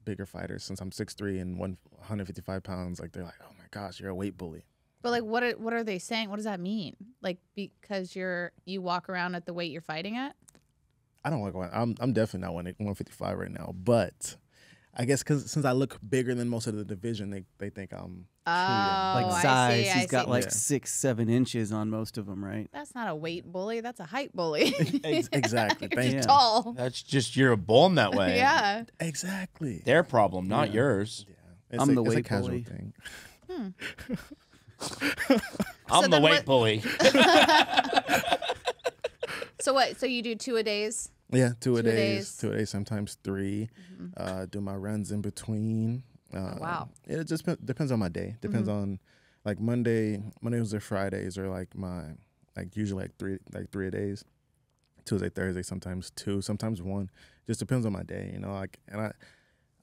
bigger fighters since I'm 6'3 and 155 pounds. Like, they're like, oh my gosh, you're a weight bully. But like, what are what are they saying? What does that mean? Like, because you're you walk around at the weight you're fighting at? I don't like. I'm, I'm definitely not one- 155 right now. But I guess because since I look bigger than most of the division, they, they think I'm Oh, like I size, see, he's I got see. like Yeah. six, seven inches on most of them, right? That's not a weight bully. That's a height bully. Exactly. You're Thank just you. tall. That's just you're born that way. yeah. exactly. Their problem, not Yeah. yours. It's I'm a, the it's a weight casual bully. thing. Hmm. I'm the weight what- bully. So what? So you do two a days? Yeah, two, a Two a days, days. two a days, sometimes 3 Uh, do my runs in between. Uh, wow. It just pe- depends on my day. Depends on like Monday, Mondays or Fridays are like my like usually like three like three a days. Tuesday, Thursday, sometimes two, sometimes one. Just depends on my day, you know. Like and I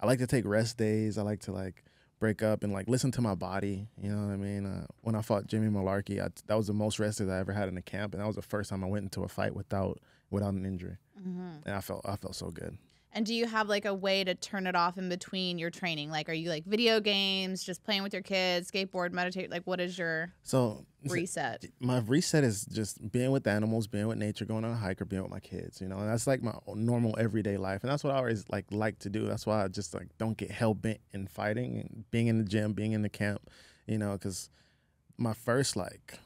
I like to take rest days. I like to like break up and like listen to my body. You know what I mean? Uh, when I fought Jimmy Mullarkey, I, that was the most rested I ever had in a camp, and that was the first time I went into a fight without without an injury, mm-hmm. and I felt I felt so good. And do you have like a way to turn it off in between your training? Like, are you like video games, just playing with your kids, skateboard, meditate? Like, what is your So reset? my reset is just being with animals, being with nature, going on a hike, or being with my kids. You know, and that's like my normal everyday life, and that's what I always like like to do. That's why I just like don't get hell bent in fighting and being in the gym, being in the camp. You know, because my first like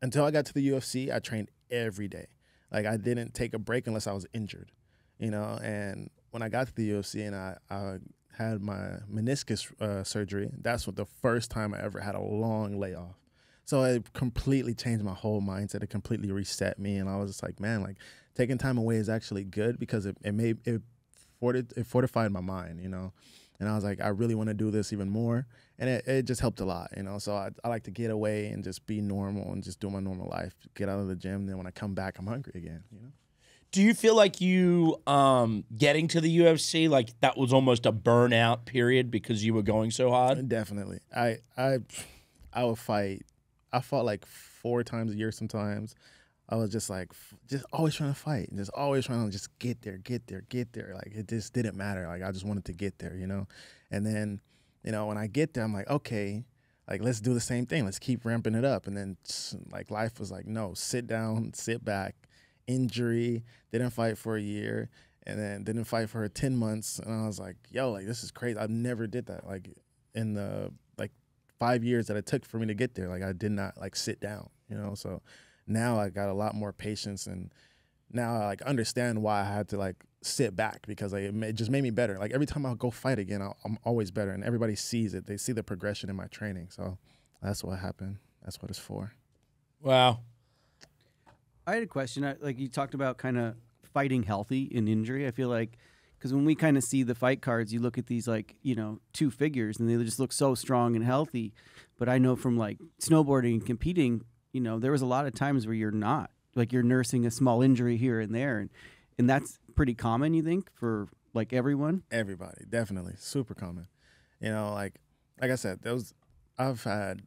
until I got to the UFC, I trained every day. Like I didn't take a break unless I was injured. You know, and when I got to the UFC and I, I had my meniscus uh, surgery, that's what the first time I ever had a long layoff. So it completely changed my whole mindset. It completely reset me, and I was just like, man, like taking time away is actually good because it, it made it, forti- it fortified my mind, you know. And I was like, I really want to do this even more, and it, it just helped a lot, you know. So I, I like to get away and just be normal and just do my normal life, get out of the gym. Then when I come back, I'm hungry again, you know. Do you feel like you um getting to the UFC like that was almost a burnout period because you were going so hard? Definitely. I I I would fight. I fought like four times a year sometimes. I was just like just always trying to fight and just always trying to just get there, get there, get there. Like it just didn't matter. Like I just wanted to get there, you know. And then, you know, when I get there, I'm like, okay, like let's do the same thing. Let's keep ramping it up. And then like life was like, no, sit down, sit back. Injury, didn't fight for a year, and then didn't fight for 10 months. And I was like, yo, like this is crazy. I never did that. Like in the like five years that it took for me to get there, like I did not like sit down, you know. So now I got a lot more patience and now I like understand why I had to like sit back because like it, just made me better. Like every time I go fight again, I'll, I'm always better, and everybody sees it. They see the progression in my training. So that's what happened. That's what it's for. Wow. I had a question. I- Like you talked about kind of fighting healthy in injury. I feel like because when we kind of see the fight cards, you look at these like you know two figures and they just look so strong and healthy. But I know from like snowboarding and competing, you know, there was a lot of times where you're not like you're nursing a small injury here and there, and and that's pretty common. You think for like everyone? Everybody, definitely, super common. You know, like like I said, there was I've had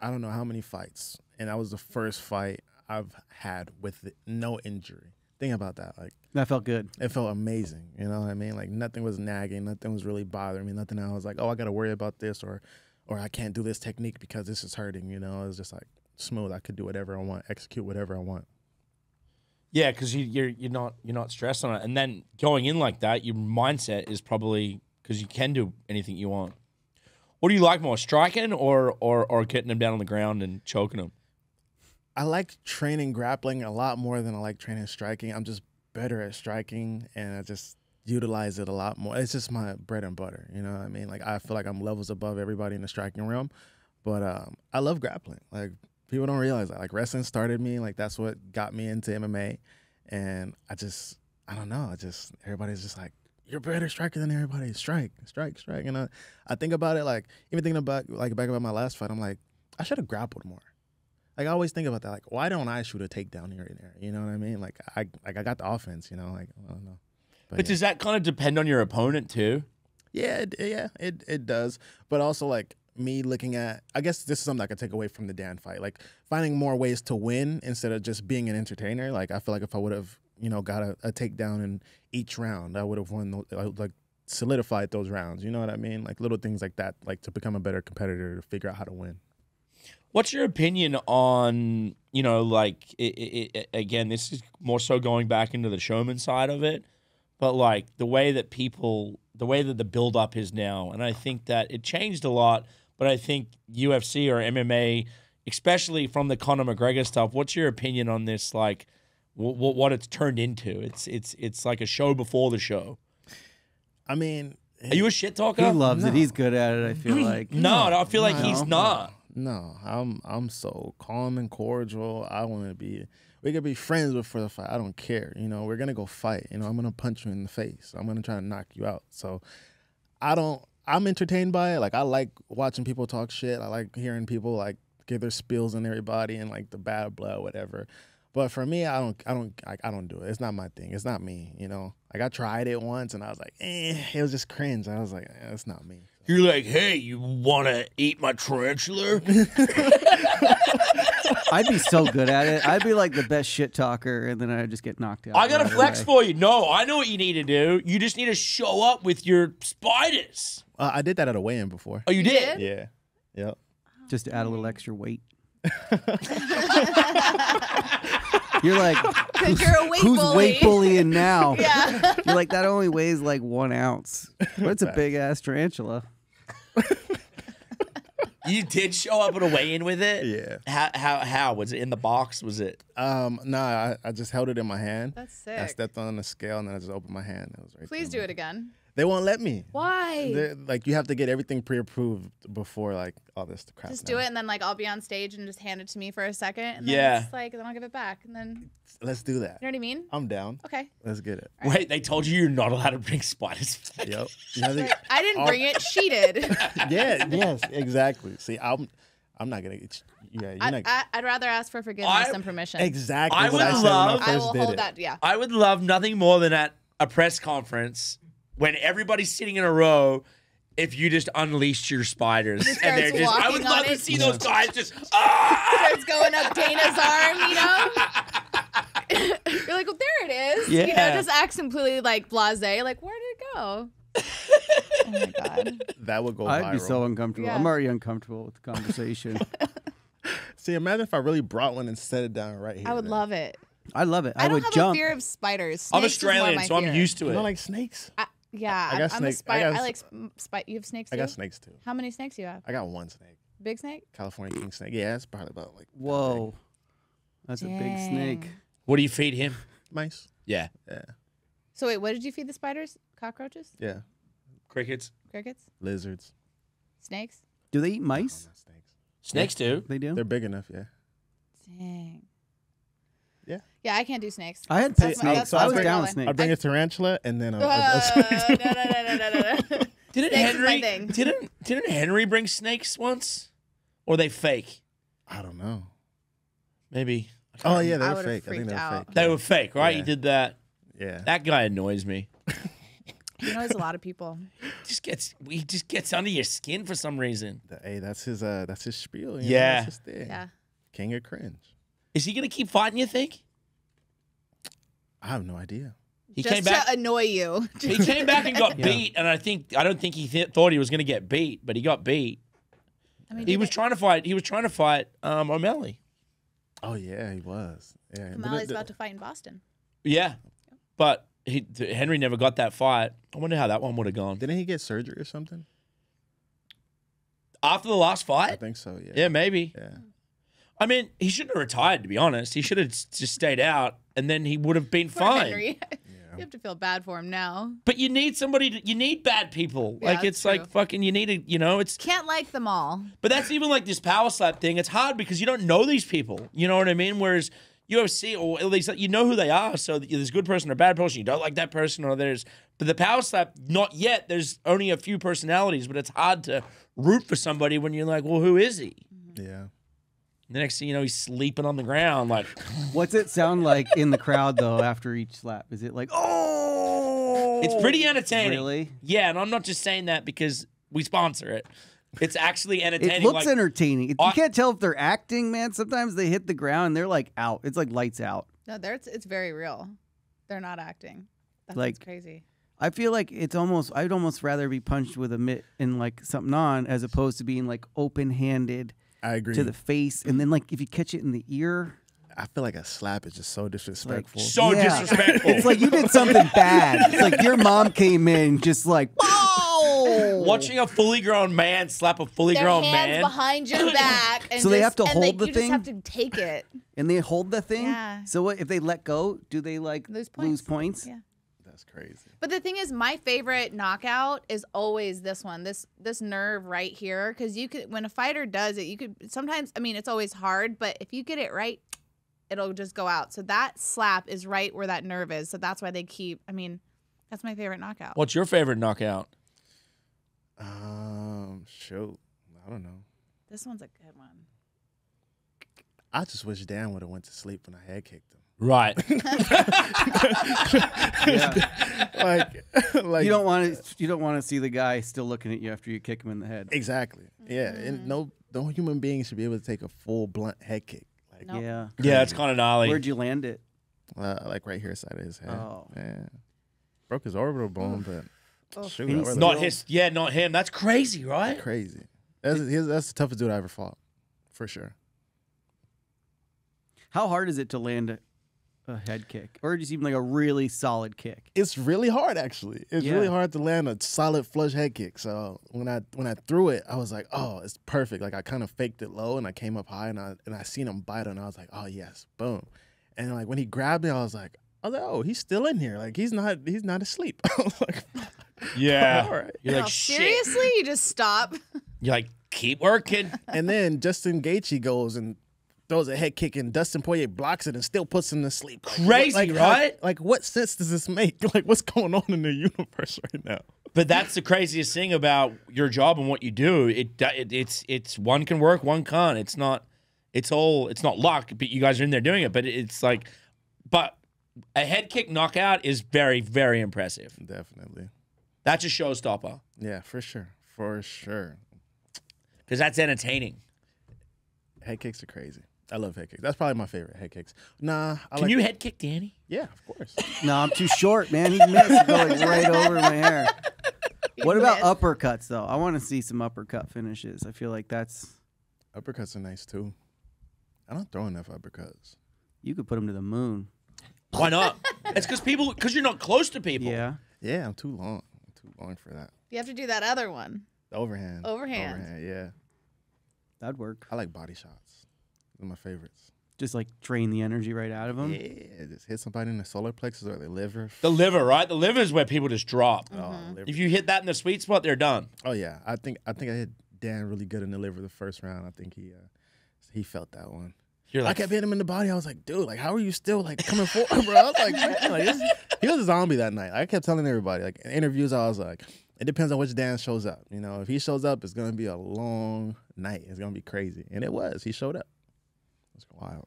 I don't know how many fights, and that was the first fight I've had with no injury. Think about that. Like That felt good. it felt amazing. You know what I mean? Like nothing was nagging, nothing was really bothering me. Nothing I was like, oh, I got to worry about this, or or I can't do this technique because this is hurting. You know, it was just like smooth. I could do whatever I want, execute whatever I want. Yeah, because you, you're you're not you're not stressed on it, and then going in like that, your mindset is probably because you can do anything you want. What do you like more, striking or or or getting them down on the ground and choking them? I like training grappling a lot more than I like training striking. I'm just better at striking, and I just utilize it a lot more. It's just my bread and butter. You know what I mean? Like I feel like I'm levels above everybody in the striking realm, but um, I love grappling. Like people don't realize that. Like wrestling started me. Like that's what got me into MMA, and I just I don't know. I just everybody's just like you're better striker than everybody. Strike, strike, strike. And I, I think about it like even thinking about like back about my last fight. I'm like I should have grappled more. Like I always think about that. Like, why don't I shoot a takedown here and there? You know what I mean? Like I like I got the offense. You know, like I don't know. But, yeah. does that kind of depend on your opponent too? Yeah, it, yeah, it it does. But also like me looking at, I guess this is something I could take away from the Dan fight. Like finding more ways to win instead of just being an entertainer. Like I feel like if I would have, you know, got a, a takedown in each round, I would have won. like solidified those rounds. You know what I mean? Like little things like that, like to become a better competitor, to figure out how to win. What's your opinion on you know like it, it, it, again? This is more so going back into the showman side of it, but like the way that people, the way that the build up is now, and I think that it changed a lot. But I think UFC or MMA, especially from the Conor McGregor stuff, what's your opinion on this? Like, w- w- what it's turned into? It's it's it's like a show before the show. I mean, Are you a shit talker? He loves it. He's good at it. I feel like. no, I feel like he's not. No, I'm I'm so calm and cordial. I want to be. We could be friends before the fight. I don't care. You know, we're gonna go fight. You know, I'm gonna punch you in the face. I'm gonna try to knock you out. So, I don't. I'm entertained by it. Like I like watching people talk shit. I like hearing people like give their spills on everybody and like the bad blood, whatever. But for me, I don't. I don't. I, I don't do it. It's not my thing. It's not me. You know. Like I tried it once and I was like, eh. It was just cringe. I was like, eh, it's not me. You're like, hey, you want to eat my tarantula? I'd be so good at it. I'd be like the best shit talker, and then I'd just get knocked out. I got a right flex away. for you. No, I know what you need to do. You just need to show up with your spiders. Uh, I did that at a weigh-in before. Oh, you did? did? Yeah. Yep. just to add a little extra weight. You're like, Because you're a weight who's bully. weight bullying now? Yeah. You're like, that only weighs like one ounce. But it's a big ass tarantula. You did show up at a weigh-in with it. Yeah. How how how was it in the box? Was it? Um, nah, I, I just held it in my hand. That's sick. I stepped on the scale and then I just opened my hand. It was right Please do it again. They won't let me. Why? They're- like you have to get everything pre-approved before like all this crap. Just now. do it, and then like I'll be on stage and just hand it to me for a second, and then Yeah. it's like then I'll give it back, and then Let's do that. you know what I mean? I'm down. Okay. Let's get it. Wait, they told you you're not allowed to bring spiders. back. Yep. You have to- Like, I didn't all- bring it. She did. yeah. Yes. Exactly. See, I'm. I'm not gonna. It's, yeah. You're I, not. I, I'd rather ask for forgiveness I- than permission. exactly. I what would I said love- when I I will did hold it. that. Yeah. I would love nothing more than at a press conference when everybody's sitting in a row. If you just unleashed your spiders Just and they're just, I would on love to it. see those guys just. Ah! Starts going up Dana's arm, you know. You're like, well, there it is. You know, just acts completely like blasé. Like, where did it go? oh my god. That would go I'd viral. be so uncomfortable. Yeah. I'm already uncomfortable with the conversation. See, imagine if I really brought one and set it down right here. I would then. love it. I love it. I, I, don't would have jump. a fear of spiders. I'm Snakes is more Australian, so I'm fear. used to You it. don't like snakes? I, yeah, I got I'm a snake- I spider. I, got like s- mm, spider. You have snakes too. I got snakes too. How many snakes do you have? I got one snake. Big snake. California king snake. Yeah, it's probably about like. Whoa, that's a big snake. What do you feed him? Mice. Yeah, Yeah. So wait, what did you feed the spiders? Cockroaches? Yeah. crickets. Crickets? Lizards. Snakes? Do they eat mice? not snakes. Snakes do. They do. They're big enough. Yeah. Dang. Yeah, Yeah, I can't do snakes. I had That's pet my- snakes. so I was down one. with snakes. I'd bring a tarantula and then a, a- Uh, a- no, no, no, no, no, no, no. Didn't Snakes Henry? Didn't didn't Henry bring snakes once? Or they fake? I don't know. Maybe Oh yeah, they I were fake. I think they were out. fake. they were fake, right? He Yeah. did that. Yeah. That guy annoys me. You know, there's a lot of people. Just gets he just gets under your skin for some reason. The- hey, that's his. Uh, that's his spiel. you know, Yeah. that's his thing. Yeah. King of cringe. Is he gonna keep fighting? You think? I have no idea. He Just came back. to annoy you. He came back and got Yeah. beat, and I think I don't think he th- thought he was gonna get beat, but he got beat. I mean, He was they- trying to fight. He was trying to fight um, O'Malley. Oh yeah, he was. Yeah. but the- about to fight in Boston. Yeah, but he, Henry never got that fight. I wonder how that one would have gone. Didn't he get surgery or something? After the last fight? I think so. Yeah. yeah, maybe. Yeah. I mean, he shouldn't have retired. To be honest, he should have just stayed out, and then he would have been Poor fine. Henry. you have to feel bad for him now. But you need somebody. To, you need bad people. Yeah, like that's it's like fucking. You need to. You know, it's. Can't like them all. But that's even like this power slap thing. It's hard because you don't know these people. You know what I mean? Whereas UFC or at least you know who they are. So there's a good person or a bad person. You don't like that person or there's. But the power slap, not yet. There's only a few personalities, but it's hard to root for somebody when you're like, well, who is he? Yeah. The next thing you know, he's sleeping on the ground. Like, What's it sound like in the crowd though after each slap? Is it like oh? it's pretty entertaining. Really? Yeah, and I'm not just saying that because we sponsor it. It's actually entertaining. It looks like, entertaining. I- you can't tell if they're acting, man. Sometimes they hit the ground and they're like out. It's like lights out. No, they're, it's, it's very real. They're not acting. That's Like- crazy. I feel like it's almost. I'd almost rather be punched with a mitt and like something on as opposed to being like open handed I agree. to the face and then like if you catch it in the ear. I feel like a slap is just so disrespectful. so Yeah. disrespectful. It's like you did something bad. It's like your mom came in just like whoa. Watching a fully grown man slap a fully Their grown hands man. behind your back. And So they have to and, hold like, the you thing? just have to take it. and they hold the thing. Yeah. So what if they let go? Do they like Lose lose points. points? Yeah. That's crazy. But the thing is, my favorite knockout is always this one, this this nerve right here, because you could when a fighter does it, you could sometimes. I mean, it's always hard, but if you get it right, it'll just go out. So that slap is right where that nerve is. So that's why they keep. I mean, that's my favorite knockout. What's your favorite knockout? Um, shoot. I don't know. This one's a good one. I just wish Dan would have went to sleep when I head kicked him. Right. like, like You don't want to. You don't want to see the guy still looking at you after you kick him in the head. exactly. Yeah, and no, no human being should be able to take a full blunt head kick. Like, Nope. Yeah. yeah, it's kind of gnarly. Where'd you land it? uh, like right here, side of his head. Oh. Yeah, broke his orbital bone, but shoot, And that he's was not his. Yeah, not him. That's crazy, right? crazy. That's, that's the toughest dude I ever fought, for sure. How hard is it to land a, a head kick, or just even like a really solid kick? It's really hard, actually. It's Yeah. really hard to land a solid flush head kick. So when I when I threw it, I was like, oh, it's perfect. Like I kind of faked it low and I came up high and I and I seen him bite it and I was like, oh yes, boom. And like when he grabbed me, I was like, I was like, oh, he's still in here. Like he's not he's not asleep. I was like, Yeah. all right. You're like, Oh, shit. seriously, you just stop. You're like, keep working. And then Justin Gaethje goes and throws a head kick and Dustin Poirier blocks it and still puts him to sleep. Crazy, like, how- right? like what sense does this make? Like what's going on in the universe right now? But that's the craziest thing about your job and what you do. It, it it's it's one can work, one can't. It's not. It's all. It's not luck. But you guys are in there doing it. But it's like, but a head kick knockout is very very impressive. Definitely. That's a showstopper Yeah, for sure. For sure. because that's entertaining. Head kicks are crazy. I love head kicks. That's probably my favorite head kicks. Nah, I Can like you head kick Danny? Yeah, of course. No, I'm too short, man. He missed going right over my hair. You What about uppercuts though? I want to see some uppercut finishes. I feel like that's uppercuts are nice too. I don't throw enough uppercuts. you could put them to the moon. Why not? it's because people because you're not close to people. Yeah. Yeah, I'm too long. I'm too long for that. You have to do that other one. The overhand. Overhand. Overhand, yeah. That'd work. I like body shots. They're my favorites. Just like drain the energy right out of them. Yeah, just hit somebody in the solar plexus or the liver. The liver, right? The liver is where people just drop. Oh, liver. If you hit that in the sweet spot, they're done. oh yeah, I think I think I hit Dan really good in the liver the first round. I think he uh, he felt that one. You're like, I like, kept hitting him in the body. I was like, dude, like, how are you still like coming forward, bro? I was like, man, like this, he was a zombie that night. I kept telling everybody, like, in interviews, I was like, it depends on which Dan shows up. You know, if he shows up, it's gonna be a long night. It's gonna be crazy, and it was. He showed up. It was wild.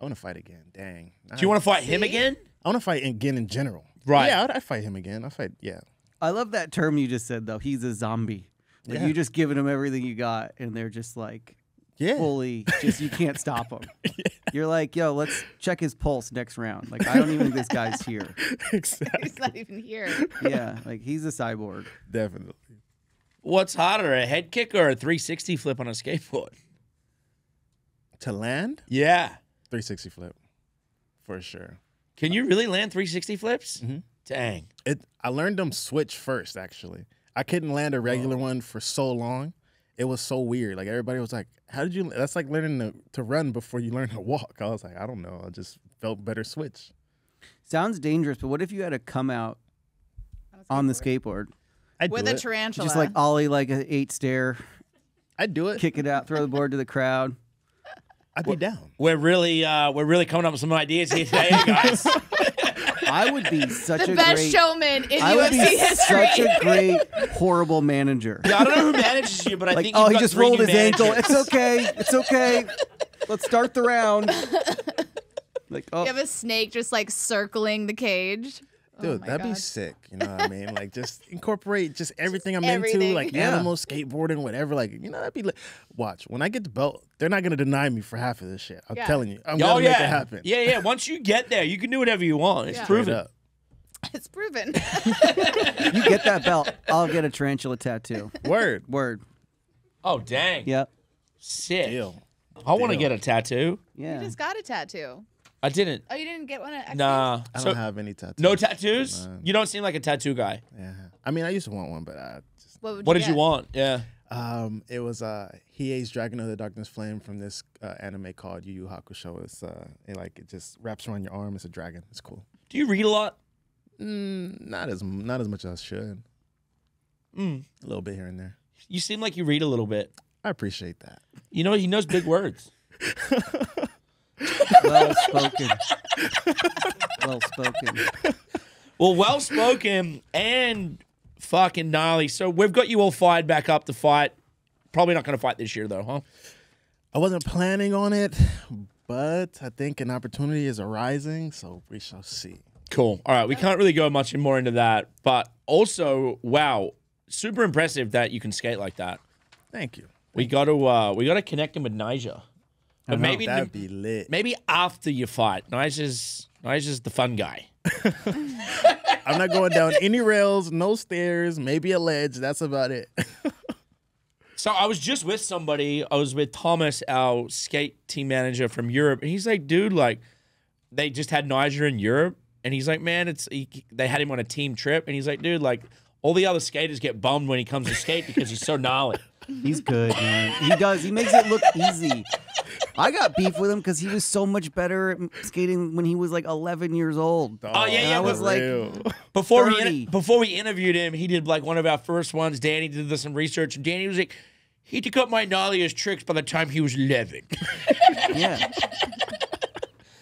I want to fight again. Dang. do you want to fight him again? I want to fight again in general. Right. Yeah, I'd, I'd fight him again. I fight. Yeah. I love that term you just said though. He's a zombie. Like Yeah. you just giving him everything you got, and they're just like Yeah. fully just you can't stop them. You're like, yo, let's check his pulse next round. Like I don't even think this guy's here. exactly. He's not even here. Yeah, like he's a cyborg. Definitely. What's hotter, a head kick or a 360 flip on a skateboard? To land, Yeah. 360 flip, for sure. Can you really land 360 flips? Mhm. Dang. It. I learned them switch first. Actually, I couldn't land a regular one for so long. It was so weird. Like everybody was like, "How did you?" That's like learning to, to run before you learn to walk. I was like, I don't know. I just felt better switch. Sounds dangerous, but what if you had to come out on the skateboard, I'd With a it. tarantula. just like ollie like an eight stair, I'd do it. kick it out, throw the board to the crowd? I'd be down. We're really uh, we're really coming up with some ideas here today, guys. I would be such the a best great. showman in I would UFC be history. such a great horrible manager. Yeah, I don't know who manages you, but I Like, think oh, you've he got just three rolled new his ankle. It's okay. It's okay. Let's start the round. Like, oh, you have a snake just like circling the cage. Oh Dude, my that'd be sick. You know what I mean? Like just incorporate just everything I'm everything. into, like Yeah. animals, skateboarding, whatever. Like you know, that'd be. Like, watch when I get the belt, they're not gonna deny me for half of this shit. I'm Yeah. telling you, I'm Oh gonna yeah, make it happen. yeah, yeah. Once you get there, you can do whatever you want. It's Yeah. Proven. up. It's proven. you get that belt, I'll get a tarantula tattoo. Word. Word. Oh dang, Yep. sick. Deal. I want to get a tattoo. Yeah. you just got a tattoo. I didn't. Oh, you didn't get one at Nah. I So, don't have any tattoos. no tattoos. Man. You don't seem like a tattoo guy. Yeah. I mean, I used to want one, but I just. What, would What you did you want? Yeah. Um, it was uh, Hiei's Dragon of the Darkness Flame from this uh, anime called Yu Yu Hakusho. It's uh, it, like it just wraps around your arm. It's a dragon. It's cool. Do you read a lot? Mm, not as not as much as I should. Mm. A little bit here and there. You seem like you read a little bit. I appreciate that. You know, he knows big words. Well spoken. well spoken. Well, well spoken and fucking gnarly. So we've got you all fired back up to fight. Probably not going to fight this year, though, huh? I wasn't planning on it, but I think an opportunity is arising, so we shall see. Cool. All right, we can't really go much more into that, but also, wow, super impressive that you can skate like that. Thank you. We got to uh, we got to connect him with Nyjah, but know. maybe That'd be lit. maybe after you fight. Nyjah's Nyjah's the fun guy. I'm not going down any rails, no stairs, maybe a ledge. That's about it. So I was just with somebody. I was with Thomas, our skate team manager from Europe, and he's like, "Dude, like, they just had Nyjah in Europe, and he's like, man, it's he, they had him on a team trip, and he's like, dude, like, all the other skaters get bummed when he comes to skate because he's so gnarly. He's good, man. He does. He makes it look easy. I got beef with him because he was so much better at skating when he was like 11 years old. Oh, oh yeah, yeah, I was like- real. Before we 30. in, before we interviewed him, he did like one of our first ones. Danny did some research, and Danny was like, he took up my gnarliest tricks by the time he was eleven, Yeah.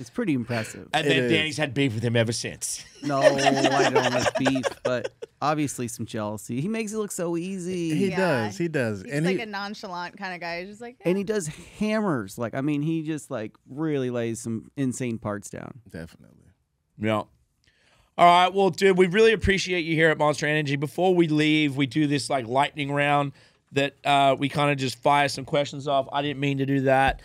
It's pretty impressive. and It then is. Danny's had beef with him ever since. No, I don't have beef, but obviously some jealousy. He makes it look so easy. he Yeah. does. He does. He's and like he, a nonchalant kind of guy. He's just like, and he does hammers. Like, I mean, he just like really lays some insane parts down. definitely. Yeah. All right. Well, dude, we really appreciate you here at Monster Energy. Before we leave, we do this like lightning round that uh, we kind of just fire some questions off. I didn't mean to do that.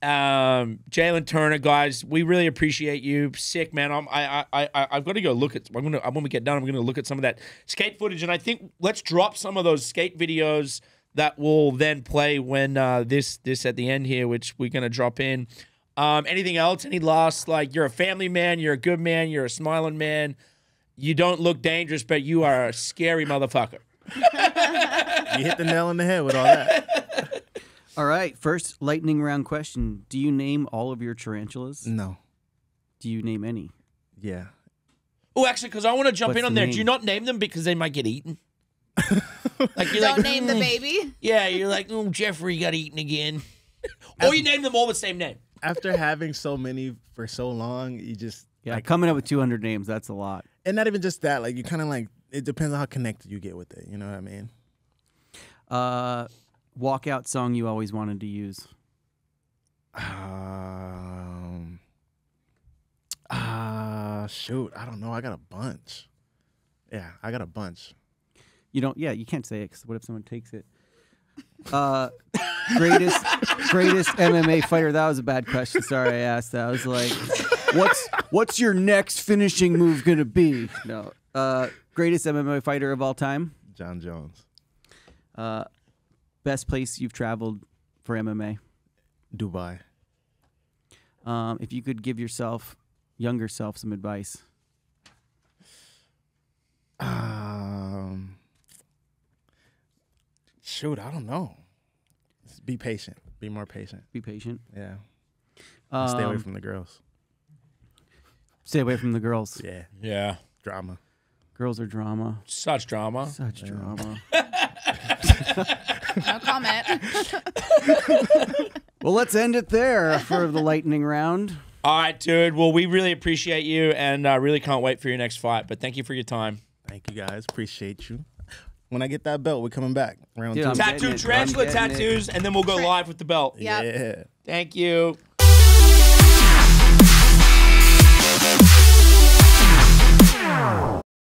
Um, Jalin Turner, guys, we really appreciate you. Sick, man. I'm, I, I, I, I've got to go look at. I'm gonna when we get done, I'm gonna look at some of that skate footage, and I think let's drop some of those skate videos that will then play when uh, this this at the end here, which we're gonna drop in. Um, anything else? Any last like you're a family man, you're a good man, you're a smiling man. You don't look dangerous, but you are a scary motherfucker. You hit the nail on the head with all that. All right, first lightning round question: Do you name all of your tarantulas? No. Do you name any? Yeah. Oh, actually, because I want to jump What's in on the there. Do name? you not name them because they might get eaten? like you're don't like, name the "Mm." baby. Yeah, you're like, oh, Jeffrey got eaten again. or you name them all the same name. after having so many for so long, you just Yeah, like, coming up with 200 names, that's a lot. and not even just that. Like you kind of like it depends on how connected you get with it. You know what I mean? Uh, walkout song you always wanted to use. Um. Ah, shoot. I don't know. I got a bunch. Yeah, I got a bunch. You don't. Yeah, you can't say it. Cause what if someone takes it? Uh, greatest, greatest MMA fighter. That was a bad question. Sorry, I asked that. I was like, what's what's your next finishing move gonna be? No. Uh, greatest MMA fighter of all time. Jon Jones, Uh, best place you've traveled for MMA. Dubai. Um, if you could give yourself, younger self, some advice. Um. Shoot, I don't know. Just be patient. Be more patient. Be patient. Yeah. Um, Stay away from the girls. Stay away from the girls. Yeah. Yeah. Drama. Girls are drama. Such drama. Such drama. No comment. well, let's end it there for the lightning round. All right, dude. Well, we really appreciate you and uh, really can't wait for your next fight. But thank you for your time. Thank you guys. Appreciate you. When I get that belt, we're coming back. Round Dude, two. I'm Tattoo tarantula I'm it. tattoos, and then we'll go live with the belt. Yep. Yeah. Thank you.